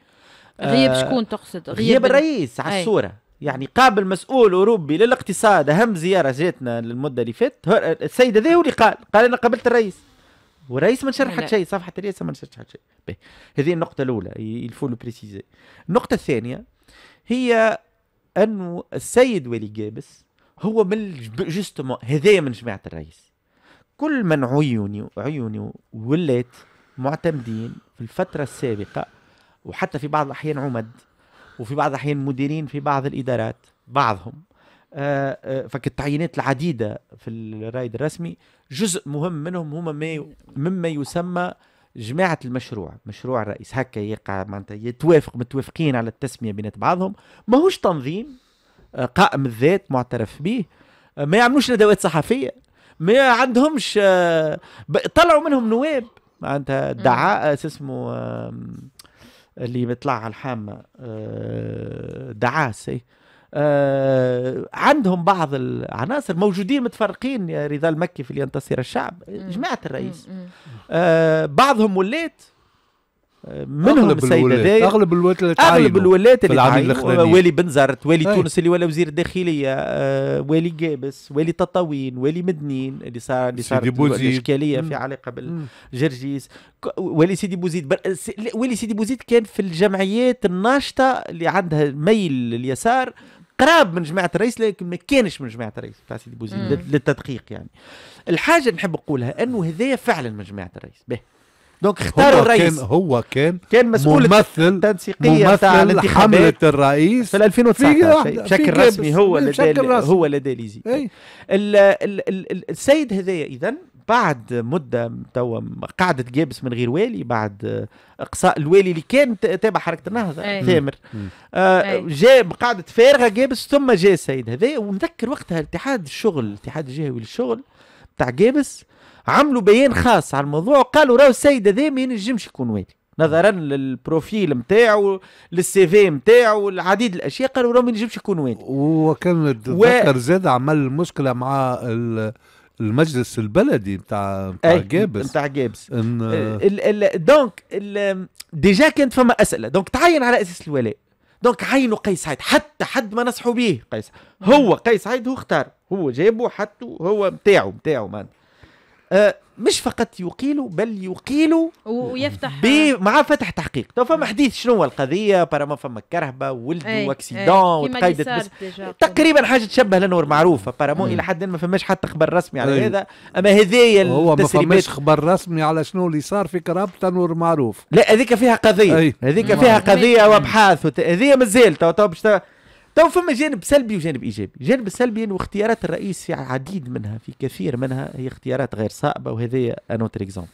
غياب شكون تقصد؟ غياب, غياب الرئيس على الصورة. يعني قابل مسؤول أوروبي للاقتصاد أهم زيارة جاتنا للمدة اللي فاتت السيد هذا هو اللي قال قال أنا قابلت الرئيس. والرئيس ما نشر حتى شيء صفحة الرئاسه ما نشرت حتى شيء. هذه النقطة الأولى il faut préciser. النقطة الثانية هي أنه السيد والي قابس هو من justement هذايا من جماعة الرئيس. كل من عيوني عيوني ولات معتمدين في الفترة السابقة وحتى في بعض الأحيان عمد. وفي بعض الأحيان مديرين في بعض الإدارات بعضهم. آه، آه، فكالتعيينات العديدة في الرائد الرسمي جزء مهم منهم هم ما مما يسمى جماعة المشروع مشروع الرئيس. هكا يقع معناتها يتوافق متوافقين على التسمية بين بعضهم. ماهوش تنظيم آه، قائم الذات معترف به. ما يعملوش ندوات صحفية. ما عندهمش طلعوا منهم نواب. معناتها دعاء اسمه اللي بيطلع على الحامة آه، دعاس إيه. آه عندهم بعض العناصر موجودين متفرقين يا رضا المكي في لينتصر الشعب جماعة الرئيس. آه بعضهم ولات آه، منهم السيد الولايات هذايا أغلب الولايات اللي أغلب تعينوا الولايات في اللي تعينوا. والي بنزرت والي أي. تونس اللي ولا وزير الداخلية آه والي جابس والي تطاوين والي مدنين اللي صار اللي صارت بوزيد. الاشكالية في. علاقة بال مم. جرجيس ك- والي سيدي بوزيد بر... والي سيدي بوزيد كان في الجمعيات الناشطة اللي عندها ميل لليسار قراب من جماعة الرئيس لكن ما كانش من جماعة الرئيس بتاع سيدي بوزيد للتدقيق يعني الحاجة اللي نحب نقولها أنه هذايا فعلا من جماعة الرئيس به donc اختاروا هو كان الرئيس. هو كان كان مسؤول ممثل ممثل الانتخابات حملة الرئيس. في 2019 في- بشكل رسمي. هو بشكل رسمي. هو لدى l'ISIE. ال ال ال ال السيد هذايا اذا بعد مدة توا قعدة جابس من غير والي بعد إقصاء الوالي اللي كان ت- تابع حركة النهضة أي. ثامر. آه. جاء بقعدة فارغة جابس ثم جاء السيد هذايا. ونذكر وقتها اتحاد الشغل الاتحاد الجهوي للشغل بتاع جابس عملوا بيان خاص على الموضوع وقالوا راهو السيد هذا ما ينجمش يكون والي نظرا للبروفيل نتاعو للسي في نتاعو العديد الأشياء قالوا راهو ما ينجمش يكون والي وكان تذكر زاد عمل مشكلة مع ال- المجلس البلدي بتاع أي، جابس. نتاع جابس. إن ال ال donc ال déjà كانت فما أسئلة. donc تعين على أساس الولاء. donc عينوا قيس سعيد. حتى حد ما نصحوا به قيس. هو قيس سعيد هو اختار. هو جابه حطه هو متاعه مان آه مش فقط يقيلوا بل يقيلوا و- ويفتح ب مع فتح تحقيق تو فما حديث شنو هو القضية برا ما فما كرهبة وولدوا أي، و accident اللي وتقيدت بس. تقريبا حاجة تشبه لانور معروفه apparemment مم. إلى حد ما فماش حتى خبر رسمي على أي. هذا أما هذايا هو ما التسريبات فماش خبر رسمي على شنو اللي صار في كرهبة نور معروف لا هذيك فيها قضية. هذيك. فيها. قضية. وأبحاث وت... هذه مازال تو تو باش تو فما جانب سلبي وجانب إيجابي، الجانب السلبي إنه اختيارات الرئيس في عديد منها في كثير منها هي اختيارات غير صائبة وهذه un autre exemple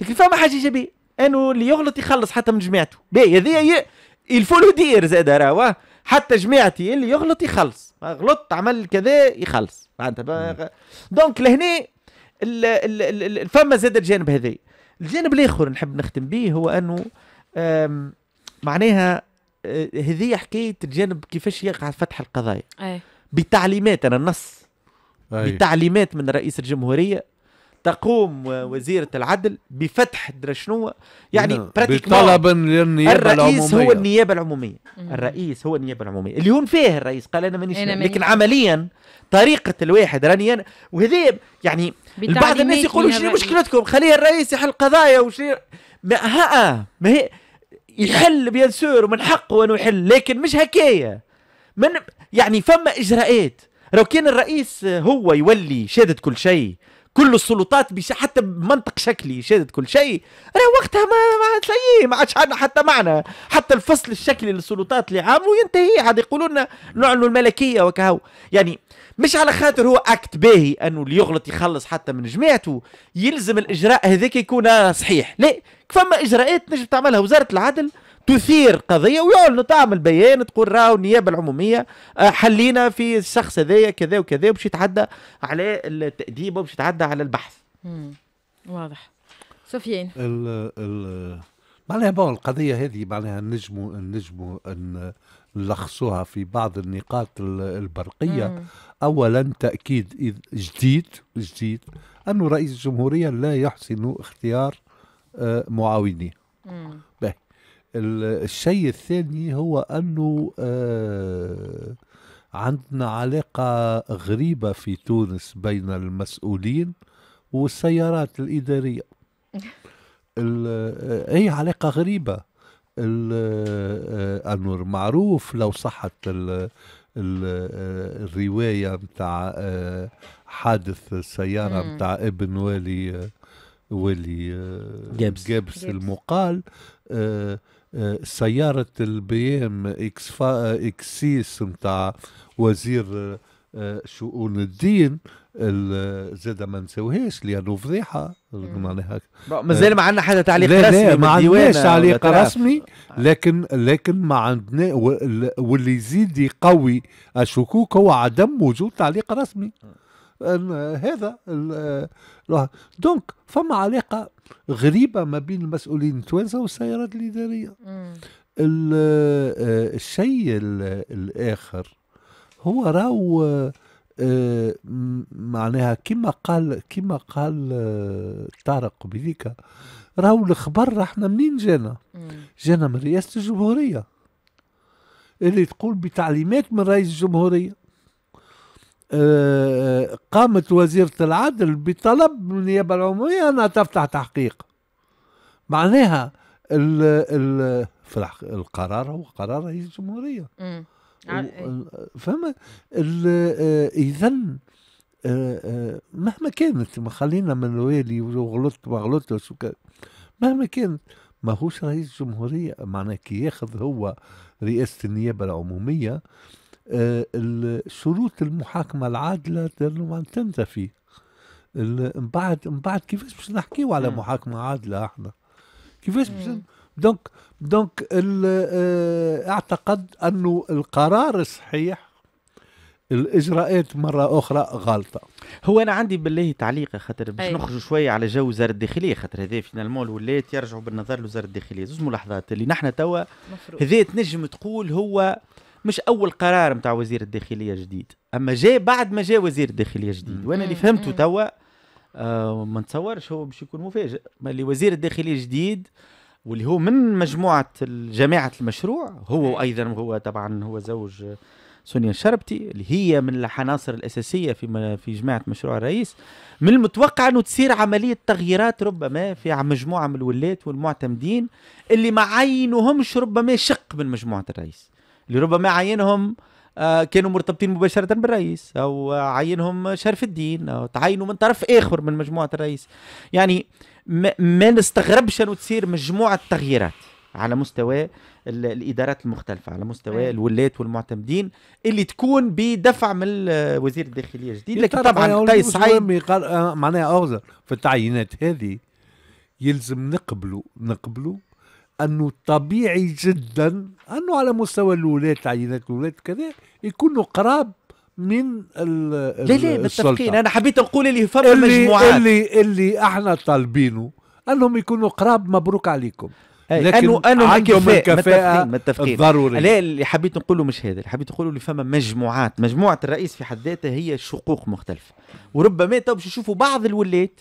لكن فما حاجة إيجابية إنه اللي يغلط يخلص حتى من جماعته. باهي هذه ي... الفول دير زاد راهو حتى جماعتي اللي يغلط يخلص. غلط عمل كذا يخلص. معناتها بقى- دونك لهنا ال- ال- ال- ال- فما زاد الجانب هذا الجانب الآخر نحب نختم به هو إنه معناها هذه حكاية الجانب كيفاش يقع فتح القضايا أي. بتعليمات أنا النص أي. بتعليمات من رئيس الجمهورية تقوم وزيرة العدل بفتح شنو يعني بطلب للنيابه الرئيس العمومية هو النيابة العمومية مم. الرئيس هو النيابة العمومية اللي هون فيه الرئيس قال أنا مانيش أنا مانيش. لكن عمليا طريقة الواحد راني أنا وهذه يعني البعض الناس يقولوا من شنو الرئيس. مشكلتكم خليه الرئيس يحل قضايا وشنو ما ها ما هي يحل bien sûr ومن حقه انه يحل لكن مش هكايا من يعني فما إجراءات. لو كان الرئيس هو يولي شادد كل شيء كل السلطات بش حتى بمنطق شكلي شادد كل شيء. راه وقتها ما ما تلاقيه ما عادش عندنا حتى معنى حتى الفصل الشكلي للسلطات اللي عامله ينتهي عاد يقولوا لنا نعلنوا الملكية وكهو. يعني مش على خاطر هو أكت باهي أنه اللي يغلط يخلص حتى من جماعته يلزم الإجراء هذاك يكون صحيح. لا فما إجراءات نجم تعملها وزارة العدل تثير قضية ويعلنوا تعمل بيان تقول راهو النيابة العمومية آه، حلينا في الشخص هذايا كذا وكذا وباش يتعدى على التأديب وباش يتعدى على البحث مم. واضح سفيان ال ال معناها بون القضية هذه معناها نجموا نجموا أن نلخصوها في بعض النقاط ال- البرقية مم. أولا تأكيد إذ- جديد جديد أن رئيس الجمهورية لا يحسن اختيار آه، معاونيه مم. ال- الشيء الثاني هو أنه آه، عندنا علاقة غريبة في تونس بين المسؤولين والسيارات الإدارية ال- آه، هي علاقة غريبة ال- آه، أنور معروف لو صحت ال- ال- آه، الرواية متاع حادث السيارة. متاع ابن والي والي جابس. جابس. المقال سيارة البي إم إكس فا اكسيس متاع وزير آه، آه، شؤون الدين ال- زاد ما نسويهاش لأنه فضيحة. معناها مازال ما عندنا حتى تعليق لا رسمي لا من ما عندناش تعليق. رسمي لكن لكن ما عندنا وال- واللي يزيد يقوي الشكوك هو عدم وجود تعليق رسمي. هذا آه، دونك فما علاقة غريبة ما بين المسؤولين التوانسة والسيارات الإدارية. آه، الشيء ال- الآخر هو راهو آه، معناها كما قال كما قال طارق بذيك راهو الخبر إحنا منين جانا؟ جانا من رئاسة الجمهورية اللي تقول بتعليمات من رئيس الجمهورية. آه، قامت وزيرة العدل بطلب من النيابة العمومية أنها تفتح تحقيق. معناها ال ال في القرار هو قرار رئيس الجمهورية. إيه. فما إذا مهما كانت ما خلينا من الوالي وغلطت ما غلطتش مهما كانت ماهوش رئيس الجمهورية معناه كي ياخذ هو رئاسة النيابة العمومية آه، ال- شروط المحاكمة العادلة تنو- تنتفي من بعد من بعد كيفاش باش نحكيو على مم. محاكمة عادلة إحنا كيفاش باش. donc donc ال- آه، أعتقد أنه القرار الصحيح الإجراءات مرة أخرى غلطة هو أنا عندي بالله تعليق خاطر باش أي. نخرجوا شوية على جو وزاره الداخلية خاطر هذا finalement الولات يرجعوا بالنظر لوزاره الداخلية زوج ملاحظات اللي نحن توا هذا تنجم تقول هو مش أول قرار نتاع وزير الداخلية جديد أما جاء بعد ما جاء وزير الداخلية جديد. وأنا اللي. فهمته. توا آه ما نتصورش هو باش يكون مفاجئ ما اللي وزير الداخلية جديد واللي هو من مجموعة جماعة المشروع هو أيضا هو طبعا هو زوج سونيا الشربتي اللي هي من العناصر الأساسية في في جماعة مشروع الرئيس من المتوقع إنه تصير عملية تغييرات ربما في مجموعة من الولات والمعتمدين اللي ما عينوهمش ربما شق من مجموعة الرئيس اللي ربما عينهم آه، كانوا مرتبطين مباشرة بالرئيس أو عينهم شرف الدين أو تعينوا من طرف آخر من مجموعة الرئيس يعني ما, نستغربش أنه تصير مجموعة تغييرات على مستوى ال- الإدارات المختلفة على مستوى أي. الولاة والمعتمدين اللي تكون بدفع من وزير الداخلية الجديد لكن طبعا قيس سعيد آه، معناها أغزر في التعيينات هذه يلزم نقبلوا نقبلوا أنه طبيعي جدا أنه على مستوى الولاة تعيينات الولاة كذا يكونوا قراب من ال لا لا. متفقين أنا حبيت نقول اللي فما اللي مجموعات اللي اللي إحنا طالبينه أنهم يكونوا قراب مبروك عليكم. لكن أنه أنه عندهم الكفاءة الكفاءة متفقين متفقين الضرورية لا اللي حبيت نقوله مش هذا اللي حبيت نقوله اللي فما مجموعات. مجموعة الرئيس في حد ذاتها هي شقوق مختلفة. وربما تو باش نشوفوا بعض الولات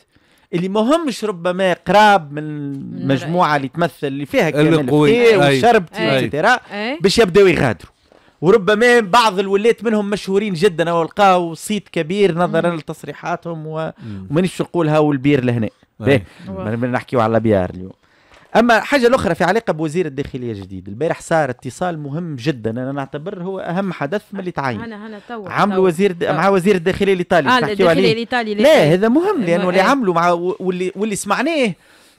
اللي ما همش ربما قراب من المجموعة اللي تمثل اللي فيها كامل قوي. الفقيه أي. والشربتي أي. et cetera إيه باش يبداو يغادروا وربما بعض الولات منهم مشهورين جدا أو لقاو صيت كبير نظرا مم. لتصريحاتهم. ومانيش نقولها والبير لهنا نحكيو على بيار اليوم أما حاجة الأخرى في علاقة بوزير الداخلية الجديد البارح صار اتصال مهم جدا أنا نعتبر هو أهم حدث من اللي تعين هنا هنا تو عملوا. وزير د... مع وزير الداخلية الايطالي آه نحكيو الداخلي عليه الايطالي لا هذا مهم لأنه اللي. عملوا مع واللي واللي سمعناه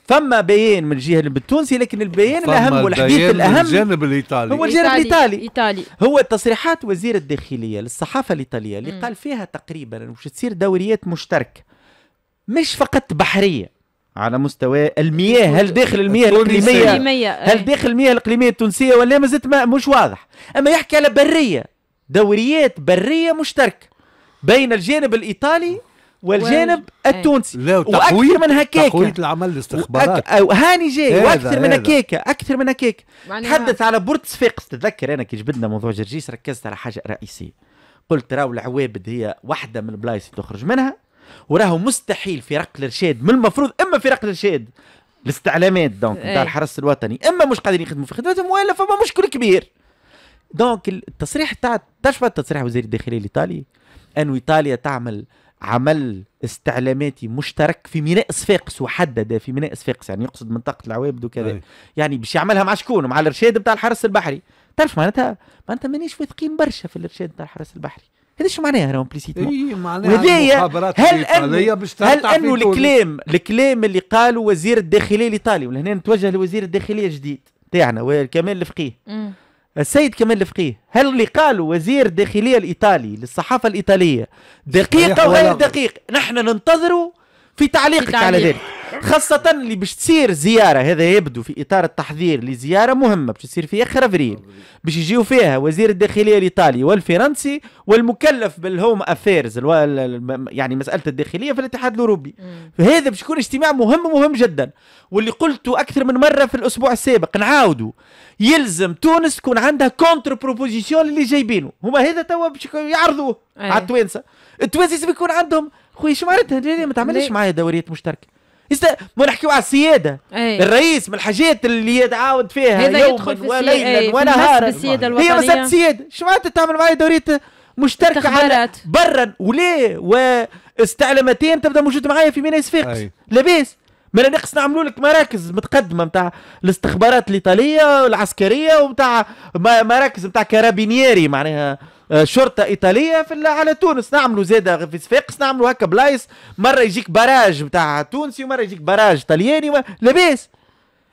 فما بيان من الجهة التونسي لكن البيان الأهم والحديث الأهم الجانب الإيطالي هو الجانب الإيطالي. إيطالي هو تصريحات وزير الداخلية للصحافة الإيطالية اللي مم. قال فيها تقريبا باش تصير دوريات مشتركة مش فقط بحرية على مستوى المياه. هل داخل المياه إقليمية، هل. داخل المياه الإقليمية التونسية ولا ما زلت ما مش واضح. أما يحكي على برية دوريات برية مشتركة بين الجانب الإيطالي والجانب وال- التونسي. لا وأكثر من هكاك. تقوية العمل الاستخبارات وأك- أو هاني جاي هذا- وأكثر من. هكاك أكثر من هكاك. تحدث على port صفاقس تتذكر أنا كي جبدنا موضوع جرجيس ركزت على حاجة رئيسية. قلت راهو العوابد هي واحدة من البلايص اللي تخرج منها. وراهو مستحيل فرق الارشاد من المفروض إما فرق الارشاد الاستعلامات donc إيه. نتاع الحرس الوطني إما مش قادرين يخدموا في خدمتهم والا فما مشكل كبير. donc التصريح تاع تشفى تصريح وزير الداخليه الإيطالي؟ انه إيطاليا تعمل عمل استعلاماتي مشترك في ميناء صفاقس وحدد في ميناء صفاقس يعني يقصد منطقة العوابد وكذا. أي. يعني باش يعملها مع شكون؟ مع الارشاد بتاع الحرس البحري. تعرف معناتها؟ معناتها مانيش واثقين برشا في الارشاد بتاع الحرس البحري. هذا شو معناها راهو implicitement اي معناها وهذيا المخابرات هل انه هل أنه. الكلام الكلام اللي قاله وزير الداخلية الإيطالي ولهنا نتوجه لوزير الداخلية الجديد تاعنا كمال الفقيه. السيد كمال الفقيه هل اللي قاله وزير الداخلية الإيطالي للصحافة الإيطالية صحيح دقيق أو ولا غير غلط؟ دقيق نحن ننتظره في تعليقك على تعليق. ذلك خاصة اللي باش تصير زيارة هذا يبدو في إطار التحضير لزيارة مهمة باش تصير في آخر أفريل. باش يجيو فيها وزير الداخلية الإيطالي والفرنسي والمكلف بال home affairs. يعني مسألة الداخلية في الاتحاد الأوروبي. فهذا باش يكون اجتماع مهم مهم جدا. واللي قلته أكثر من مرة في الأسبوع السابق نعاودوا. يلزم تونس تكون عندها contre-proposition اللي جايبينه. هما هذا توا باش يعرضوه أي. على التوانسة. التوانسة بيكون عندهم. خويا شو معناتها؟ ما تعملش؟ معايا دوريات مشتركة. است... ما نحكيو على السيادة أي. الرئيس من الحاجات اللي يتعاود فيها هذا يوما يدخل في السي- وليلا أي، في ونهارا هي. مسألة سيادة شو معناتها تعمل معايا دوريات مشتركة على. برا وليه واستعلامتين تبدأ موجود معايا في ميناء صفاقس أي. لاباس ما نقص نعملوا لك مراكز متقدمة نتاع الاستخبارات الإيطالية والعسكرية ومتاع ما- مراكز نتاع carabinieri معناها شرطة إيطالية في ال- على تونس. نعملوا زاده في صفاقس نعملوا هكا بلايص. مرة يجيك barrage نتاع تونسي ومرة يجيك barrage طلياني و- لاباس.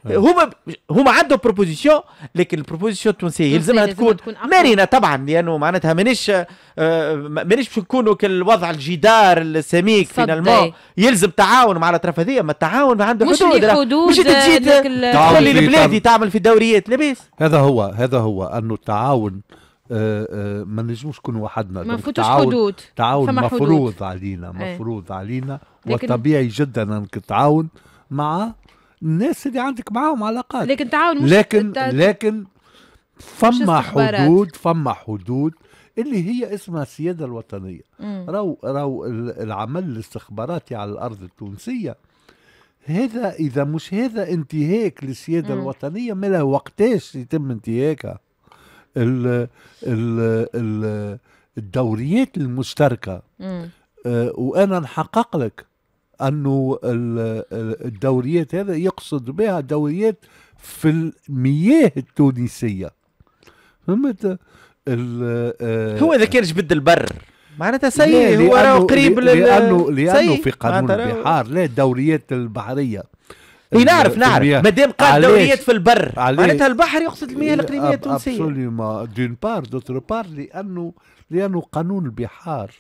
هما هما عندهم proposition لكن ال proposition التونسية يلزمها تكون تكون. مرنة طبعا لأنه معناتها مانيش آه، مانيش باش نكونوا كالوضع الجدار السميك finalement. يلزم تعاون مع الاطراف هذه ما التعاون عنده مش حدود مش آه، تجي لك ال- تعاون تقول لي في البلادي طر- تعمل في دوريات لاباس. هذا هو هذا هو انه التعاون آه، آه، ما نجموش نكونوا وحدنا ما نفوتوش تعاون- حدود تعاون فما حدود. مفروض علينا. مفروض علينا لكن- وطبيعي جدا أنك تتعاون مع الناس اللي عندك معاهم علاقات لكن تعاون مش لكن الت- لكن فما. حدود فما حدود اللي هي اسمها السيادة الوطنية مم. راو راو ال- العمل الاستخباراتي على الأرض التونسية هذا إذا مش هذا انتهاك للسيادة مم. الوطنية ما له وقتاش يتم انتهاكها ال ال ال الدوريات المشتركة. آه، وأنا نحقق لك أنه ال- ال- الدوريات هذا يقصد بها دوريات في المياه التونسية فهمت آه، هو إذا كان جبد البر معناتها سيء هو راهو قريب لأنه لأنه. في قانون البحار لا الدوريات البحرية إي نعرف نعرف. ما دام قال؟ دوريات في البر؟ معناتها البحر يقصد المياه الإقليمية التونسية absolument d'une part d'autre part لأنه لأنه قانون البحار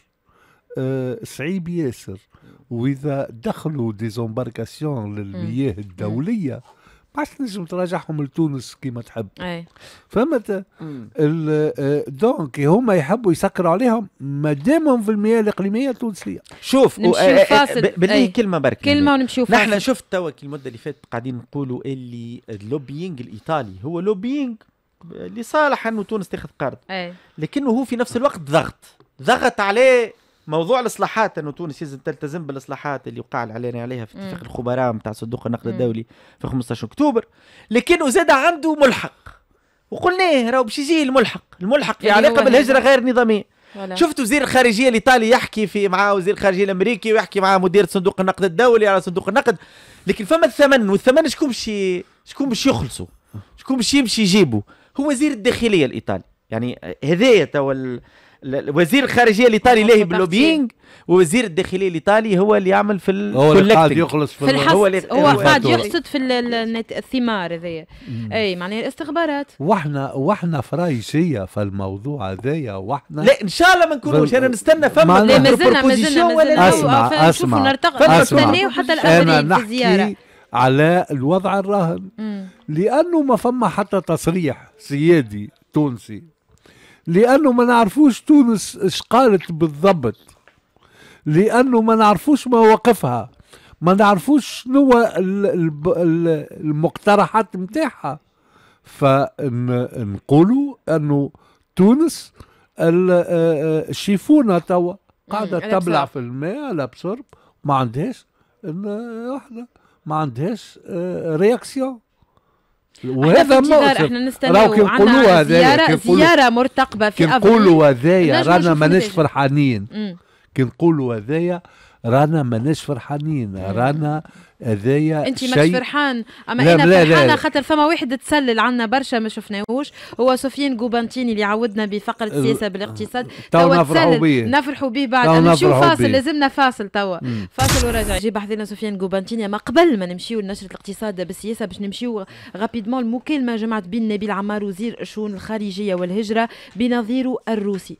آه، صعيب ياسر وإذا دخلوا des embarcations للمياه الدولية ما عادش تنجم تراجعهم لتونس كيما تحب. اي فهمت؟ آه، donc هما يحبوا يسكروا عليهم ما دامهم في المياه الإقليمية التونسية. شوف آه، آه، بالله أي. كلمة برك كلمة ونمشيو نحن فاصل. شفت توا كي المده اللي فاتت قاعدين نقولوا اللي ال lobbying الإيطالي. هو lobbying لصالح أنه تونس تاخذ قرض. اي لكنه هو في نفس الوقت ضغط. ضغط عليه موضوع الإصلاحات أنه تونس لازم تلتزم بالإصلاحات اللي وقع الاعلان عليها في اتفاق. الخبراء نتاع صندوق النقد. الدولي في 15 أكتوبر لكنه زاد عنده ملحق وقلناه راهو باش يجي الملحق الملحق في اللي علاقة بالهجرة. غير نظامية. شفت وزير الخارجية الإيطالي يحكي في مع وزير الخارجية الأمريكي ويحكي مع مدير صندوق النقد الدولي على صندوق النقد لكن فما الثمن والثمن شكون باش شكون باش يخلصوا شكون باش يمشي يجيبوا هو وزير الداخلية الإيطالي يعني هذايا توا وزير الخارجية الإيطالي هو لاهي. باللوبينج ووزير الداخلية الإيطالي هو اللي يعمل في هو اللي قاعد. يخلص في, في ال- الحصد هو هو, اللي- هو هو قاعد. يقصد في الثمار هذيا أي معناها الاستخبارات وإحنا وإحنا فرايشيه في الموضوع هذايا وإحنا لا إن شاء الله ما نكونوش أنا نستنى فما ما- لا مازلنا مازلنا نرتقي أسمع. نستناو حتى أنا الابريل في الزياره على الوضع الراهن. لأنه ما فما حتى تصريح سيادي تونسي لأنه ما نعرفوش تونس إيش قالت بالضبط. لأنه ما نعرفوش مواقفها ما نعرفوش شنو ال- ال- ال- المقترحات نتاعها فنقولوا أنه تونس ال- آه، آه، الشيفونه توا. قاعدة. تبلع في الماء الابصر ما عندهاش واحدة ما عندهاش آه، رياكسيون. في انتظار أحنا نستناو كي عندنا هذايا، كي زياره مرتقبة كي في ابريل نقولوا هذايا؟ رانا ماناش. فرحانين. كي نقولوا هذايا؟ رانا ماناش فرحانين رانا هذايا أنت ماكش شيء فرحان أما لا، أنا لا، فرحانة لا. خاطر فما واحد تسلل عنا برشا ما شفناهوش هو سفيان جوبانتيني اللي عودنا بفقرة ال- السياسة بالاقتصاد تو توا نفرحوا. بيه. نفرحوا به بعد نمشيو فاصل. لازمنا فاصل توا. فاصل وراجع جيب حذينا سفيان جوبانتيني ما قبل ما نمشيو لنشرة الاقتصاد بالسياسة باش نمشيو rapidement المكالمه جمعت بين نبيل عمار وزير الشؤون الخارجية والهجرة بنظيره الروسي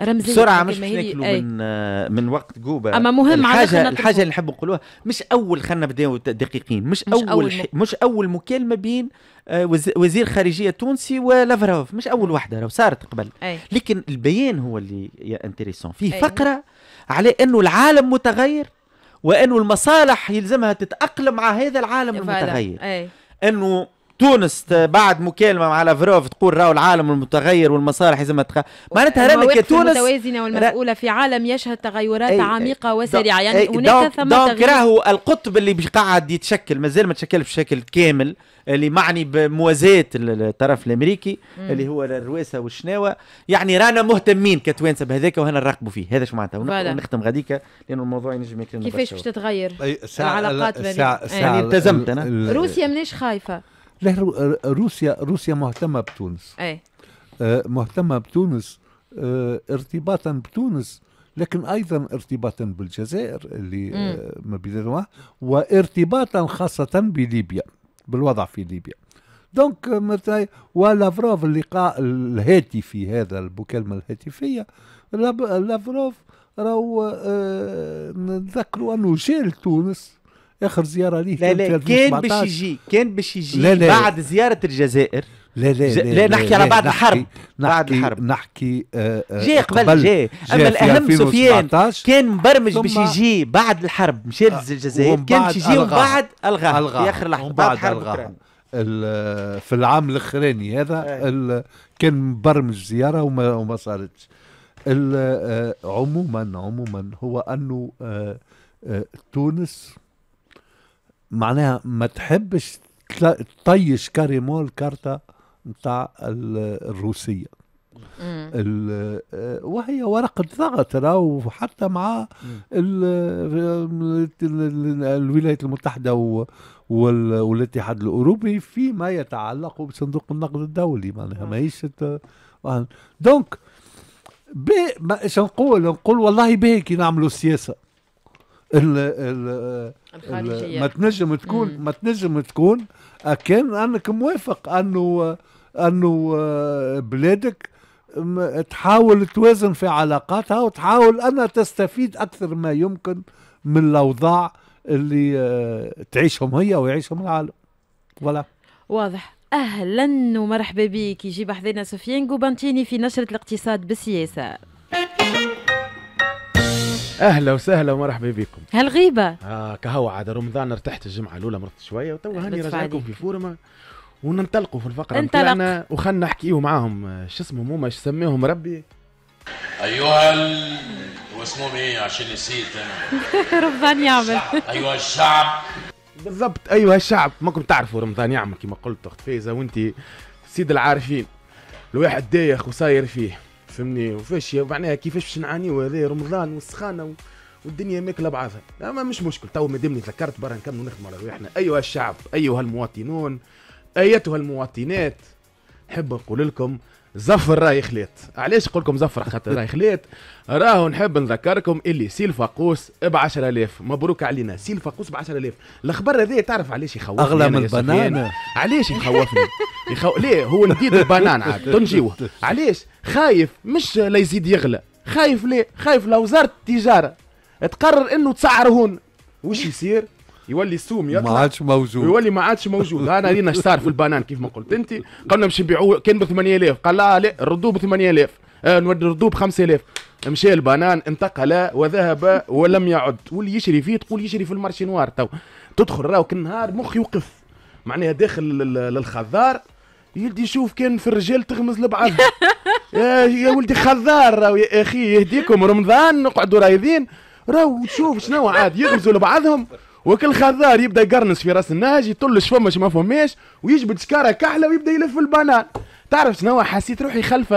رمزية بسرعة مش ناكلوا أي. من آه، من وقت جوبا أما مهم الحاجة الحاجة. اللي نحب نقولوها مش أول خلينا نبداو دقيقين مش, مش أول أول ح- م- مش أول مكالمة بين آه، وز- وزير خارجية تونسي ولافروف مش أول واحدة لو صارت قبل أي لكن البيان هو اللي intéressant فيه أي. فقرة على انه العالم متغير وانه المصالح يلزمها تتأقلم مع هذا العالم. المتغير أي أنه تونس بعد مكالمة مع لافروف تقول راهو العالم المتغير والمصالح لازمها تخ... معناتها رانا كتونس المتوازنة والمسؤولة في عالم يشهد تغيرات أي- عميقة أي- وسريعة أي، يعني هناك donc- ثم donc راهو القطب اللي قاعد يتشكل مازال ما تشكلش بشكل كامل اللي معني بموازاة ال- الطرف الأمريكي مم. اللي هو الرواسة والشناوة يعني رانا مهتمين كتوانسة بهذاك وهنا نراقبوا فيه هذا شو معناتها. ونختم غاديكا لأنه الموضوع ينجم يكون كيفاش باش تتغير العلاقات بين-. يعني التزمت. ال- روسيا منيش خايفة رو- روسيا روسيا مهتمة بتونس. اي آه، مهتمة بتونس آه، ارتباطا بتونس لكن أيضا ارتباطا بالجزائر اللي آه، ما بينهما وارتباطا خاصة بليبيا بالوضع في ليبيا. donc آه، ولافروف اللقاء الهاتفي هذا المكالمة الهاتفية لاب- لافروف راهو آه، نذكروا أنه جاء لتونس آخر زيارة ليه لا لا كان 2017. باش يجي كان باش يجي لا، لا. بعد زيارة الجزائر لا لا ج- لا، نحكي على بعد نحكي- الحرب. بعد نحكي الحرب. نحكي آه، آه، جاء قبل جاء أما الأهم سفيان 2017 كان مبرمج باش يجي بعد الحرب مشى آه، للجزائر ومن كان بعد باش يجي ومن. بعد الغاه. في آخر لحظة بعد بعد حرب ألغاها. أوكرانيا ال- في العام الأخراني هذا كان مبرمج زيارة وما, وما صارتش آه، عموما عموما هو أنه آه، آه، تونس معناها ما تحبش تطيش كاريمون الكارتا نتاع ال- الروسية. آه، وهي ورقة ضغط راهو حتى مع ال- ال- ال- الولايات المتحدة والاتحاد الأوروبي فيما يتعلق بصندوق النقد الدولي. معناها ماهيش. دونك إيش نقول؟ نقول والله باهي كي نعملوا سياسة. ال ال الخارجيه ما تنجم تكون. ما تنجم تكون كان أنك موافق أنه أنه آه، بلادك تحاول توازن في علاقاتها وتحاول أنها تستفيد أكثر ما يمكن من الأوضاع اللي آه، تعيشهم هي ويعيشهم العالم. ولا واضح. أهلا ومرحبا بك. يجيب حذينا سفيان قوبانتيني في نشرة الاقتصاد بالسياسة. أهلا وسهلا ومرحبا بكم. هالغيبة. آه كهو عاد رمضان ارتحت الجمعة الأولى مرت شوية وتوا هاني رجعكم. في فورما وننطلقوا في الفقرة. نتاعنا وخلنا نحكيو معاهم آه، شو اسمهم هما إيش سميهم ربي. أيها ال... واسمهم إيه عشان نسيت أنا؟ رمضان يعمل. أيها الشعب. بالضبط أيها الشعب. ماكم تعرفوا رمضان يعمل كما قلت أخت فايزة وانت سيد العارفين. الواحد دايخ وصاير فيه. فهمني؟ وفاش معناها كيفاش باش نعانيو هذا؟ رمضان والسخانه. والدنيا ماكلة بعضها. لا ما مش مشكل. تو مادامني تذكرت برا نكملوا نخدموا على رواحنا أيها الشعب أيها المواطنون أيتها المواطنات نحب نقول لكم زفر راي خليت علاش نقول لكم زفر خاطر راي خليت راهو نحب نذكركم اللي سيل فاقوس ب 10000 مبروك علينا. سيل فاقوس ب 10000 الخبر هذا تعرف علاش يخوفني أغلى من؟ البنانه علاش يخوفني؟ يخو... ليه؟ هو نديد البنان عاد تنجيوه. علاش؟ خايف مش لا يزيد يغلى. خايف ليه؟ خايف لو وزاره التجارة. تقرر إنه تسعرهن وش يصير؟ يولي السوم ما يطلع عادش موجود. ويولي ما عادش موجود. أنا رينا صار في البنان كيف ما قلت أنت؟ قلنا باش نبيعوه كان ب 8000 قال لا لا ردوه ب 8000 آه نودي ردوه ب 5000 مشى البنان انتقل وذهب ولم يعد. واللي يشري فيه تقول يشري في المارشي نوار تو. تدخل راهو كل نهار مخ يوقف. معناها داخل لل- للخضار يلدي شوف كان في الرجال تغمز لبعض يا, يا ولدي خضار راهو يا أخي يهديكم. رمضان نقعدوا رايدين راهو تشوف شنو عاد يغمزوا لبعضهم. وكل خضار يبدأ يقرنس في رأس النهج يطلش فمش ما فماش ويجبد سكارة كحلة ويبدأ يلف البنان. تعرف شنو؟ حسيت روحي خلف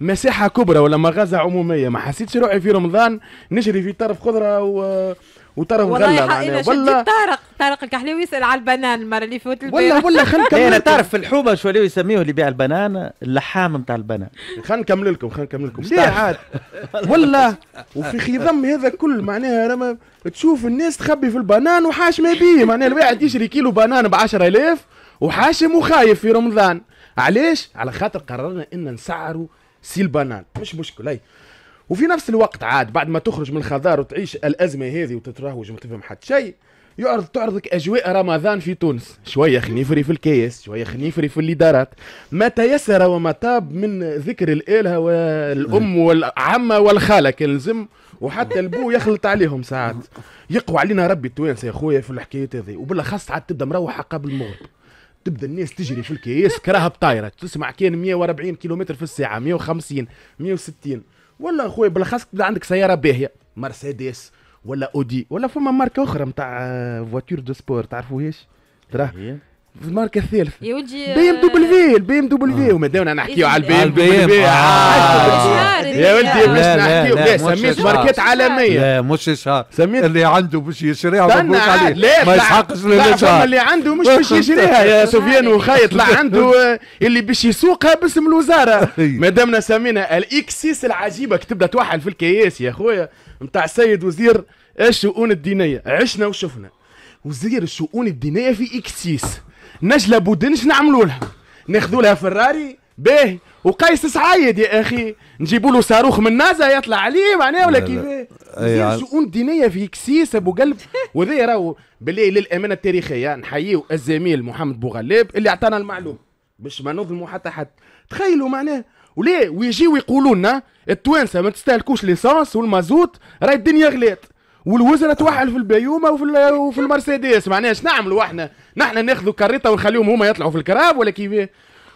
مساحه كبرى ولا مغازة عمومية. ما حسيتش روحي في رمضان نجري في طرف خضرة و... وطرف غله والله معناها. ولا طارق طارق الكحليوي يسال على البنان المره اللي فوت ولا ولا خلينا لا أنا نكمل تعرف في الحومه شو اللي يسميه اللي يبيع البنان؟ اللحام نتاع البنان. خلينا نكمل لكم خلينا نكمل لكم ليه عاد؟ ولا وفي خضم هذا كل معناها لما تشوف الناس تخبي في البنان وحاشمة بيه. معناها الواحد يشري كيلو بنان ب 10000 وحاشم وخايف في رمضان. علاش؟ على خاطر قررنا إن نسعروا سي البنان. مش مشكل هي وفي نفس الوقت عاد بعد ما تخرج من الخضار وتعيش الأزمة هذه وتتروج وما تفهم حتى شيء يعرض تعرضك أجواء رمضان في تونس. شوية خنيفري في الكيس شوية خنيفري في الإدارات. ما تيسر وما تاب من ذكر الالهه والأم والعمة والخالة كان لزم وحتى البو يخلط عليهم ساعات. يقوى علينا ربي التوانسة يا خويا في الحكايات هذه. وبالأخص عاد تبدأ مروحة قبل المغرب تبدأ الناس تجري في الكيس كراهب طايرة. تسمع كان 140 كيلومتر في الساعة 150 160 ولا خويا بالأخص عندك سيارة باهية مرسيدس ولا أودي ولا فما ماركة أخرى نتاع voitures de sport تعرفوهاش تراه في الماركة الثالثه يا ولدي بي إم دبليو البي إم دبليو. وما دامنا نحكيو على البي إم دبليو. يا ولدي باش نحكيو. لا، سميت. ماركات عالمية. لا مش اشهار سميت اللي عنده باش يشريها مبروك عليه. لا ما يسحقش للاشهار اللي عنده مش باش يشريها يا سفيان وخايط طلع عنده آه، اللي باش يسوقها باسم الوزارة. ما دامنا سمينا ال X6 العجيبة كي تبدا توحل في الكياس يا خويا نتاع السيد وزير الشؤون الدينية. عشنا وشفنا. وزير الشؤون الدينية في X6. نجله بودنش نعملوا لها. ناخذوا لها فراري. باهي وقيس سعايد يا أخي. نجيبوا له صاروخ من نازا يطلع عليه معناه ولا لا، لا. كيف أي وزير عن- الشؤون الدينيه في كسيس أبو قلب. وذي راهو بالله للأمانة التاريخية. نحييه الزميل محمد بوغلاب اللي اعطانا المعلومه باش ما نظلموا حتى حد. تخيلوا معناه. وليه؟ ويجيو يقولوا لنا التوانسة ما تستهلكوش ليسانس والمازوت. راهي الدنيا غلات والوزراء توحل في البيومة وفي وفي المرسيدس. معناها اش نعملوا إحنا؟ نحن ناخذوا كريطه ونخليهم هما يطلعوا في الكراب ولا كيف؟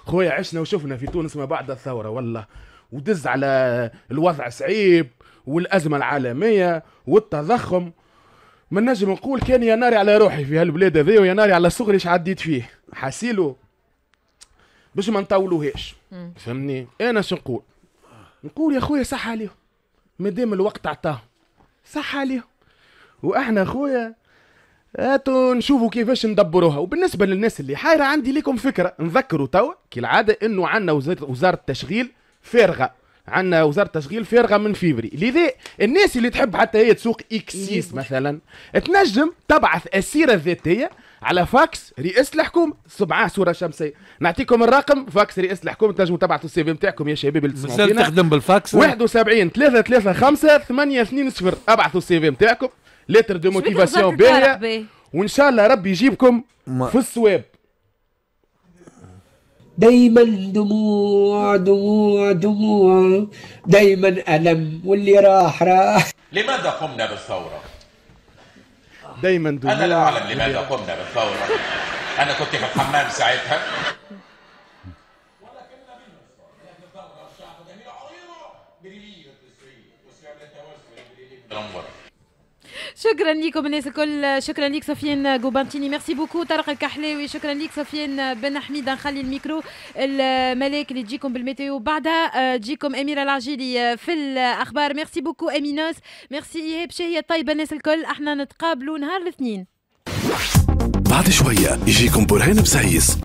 خويا عشنا وشفنا في تونس ما بعد الثورة والله. ودز على الوضع صعيب والأزمة العالمية والتضخم. ما نجم نقول كان يا ناري على روحي في هالبلاد هذي ويا ناري على صغري اش عديت فيه. حاسيلو. باش ما نطولوهاش. فهمني؟ أنا شو نقول؟ نقول يا خويا صح عليهم. مادام الوقت عطاهم. صح عليهم. وأحنا خويا هاتوا نشوفوا كيفاش ندبروها. وبالنسبة للناس اللي حايرة عندي لكم فكرة. نذكروا توا كالعادة إنه عندنا وزاره التشغيل فارغة. عندنا وزارة التشغيل فارغة من فيفري. لذا الناس اللي تحب حتى هي تسوق X6 مثلا تنجم تبعث السيره الذاتيه على فاكس رئاسه الحكومة. سبعة صوره شمسية. نعطيكم الرقم فاكس رئاسه الحكومة. تنجموا تبعثوا ال CV نتاعكم يا شباب اللي تسمعوا. تخدم بالفاكس؟ 71 335 820 أبعثوا ال CV نتاعكم lettre de motivation باهيه وان شاء الله ربي يجيبكم ما- في الصواب دايما دموع دموع دموع. دايما ألم واللي راح راح. لماذا قمنا بالثورة؟ دايما أنا لا دموع أعلم لماذا قمنا بالثورة. أنا كنت في الحمام ساعتها. شكرا لكم الناس الكل. شكرا لك سفيان جوبانتيني merci beaucoup طارق الكحلاوي شكرا لك سفيان بن حميد. نخلي الميكرو الملاك اللي تجيكم بال météo. بعدها تجيكم أميرة العجيلي في الأخبار. merci beaucoup أمينوس. ميرسي إيهاب شهية. طيبة الناس الكل. أحنا نتقابلوا نهار الاثنين. بعد شوية يجيكم برهان بسعيس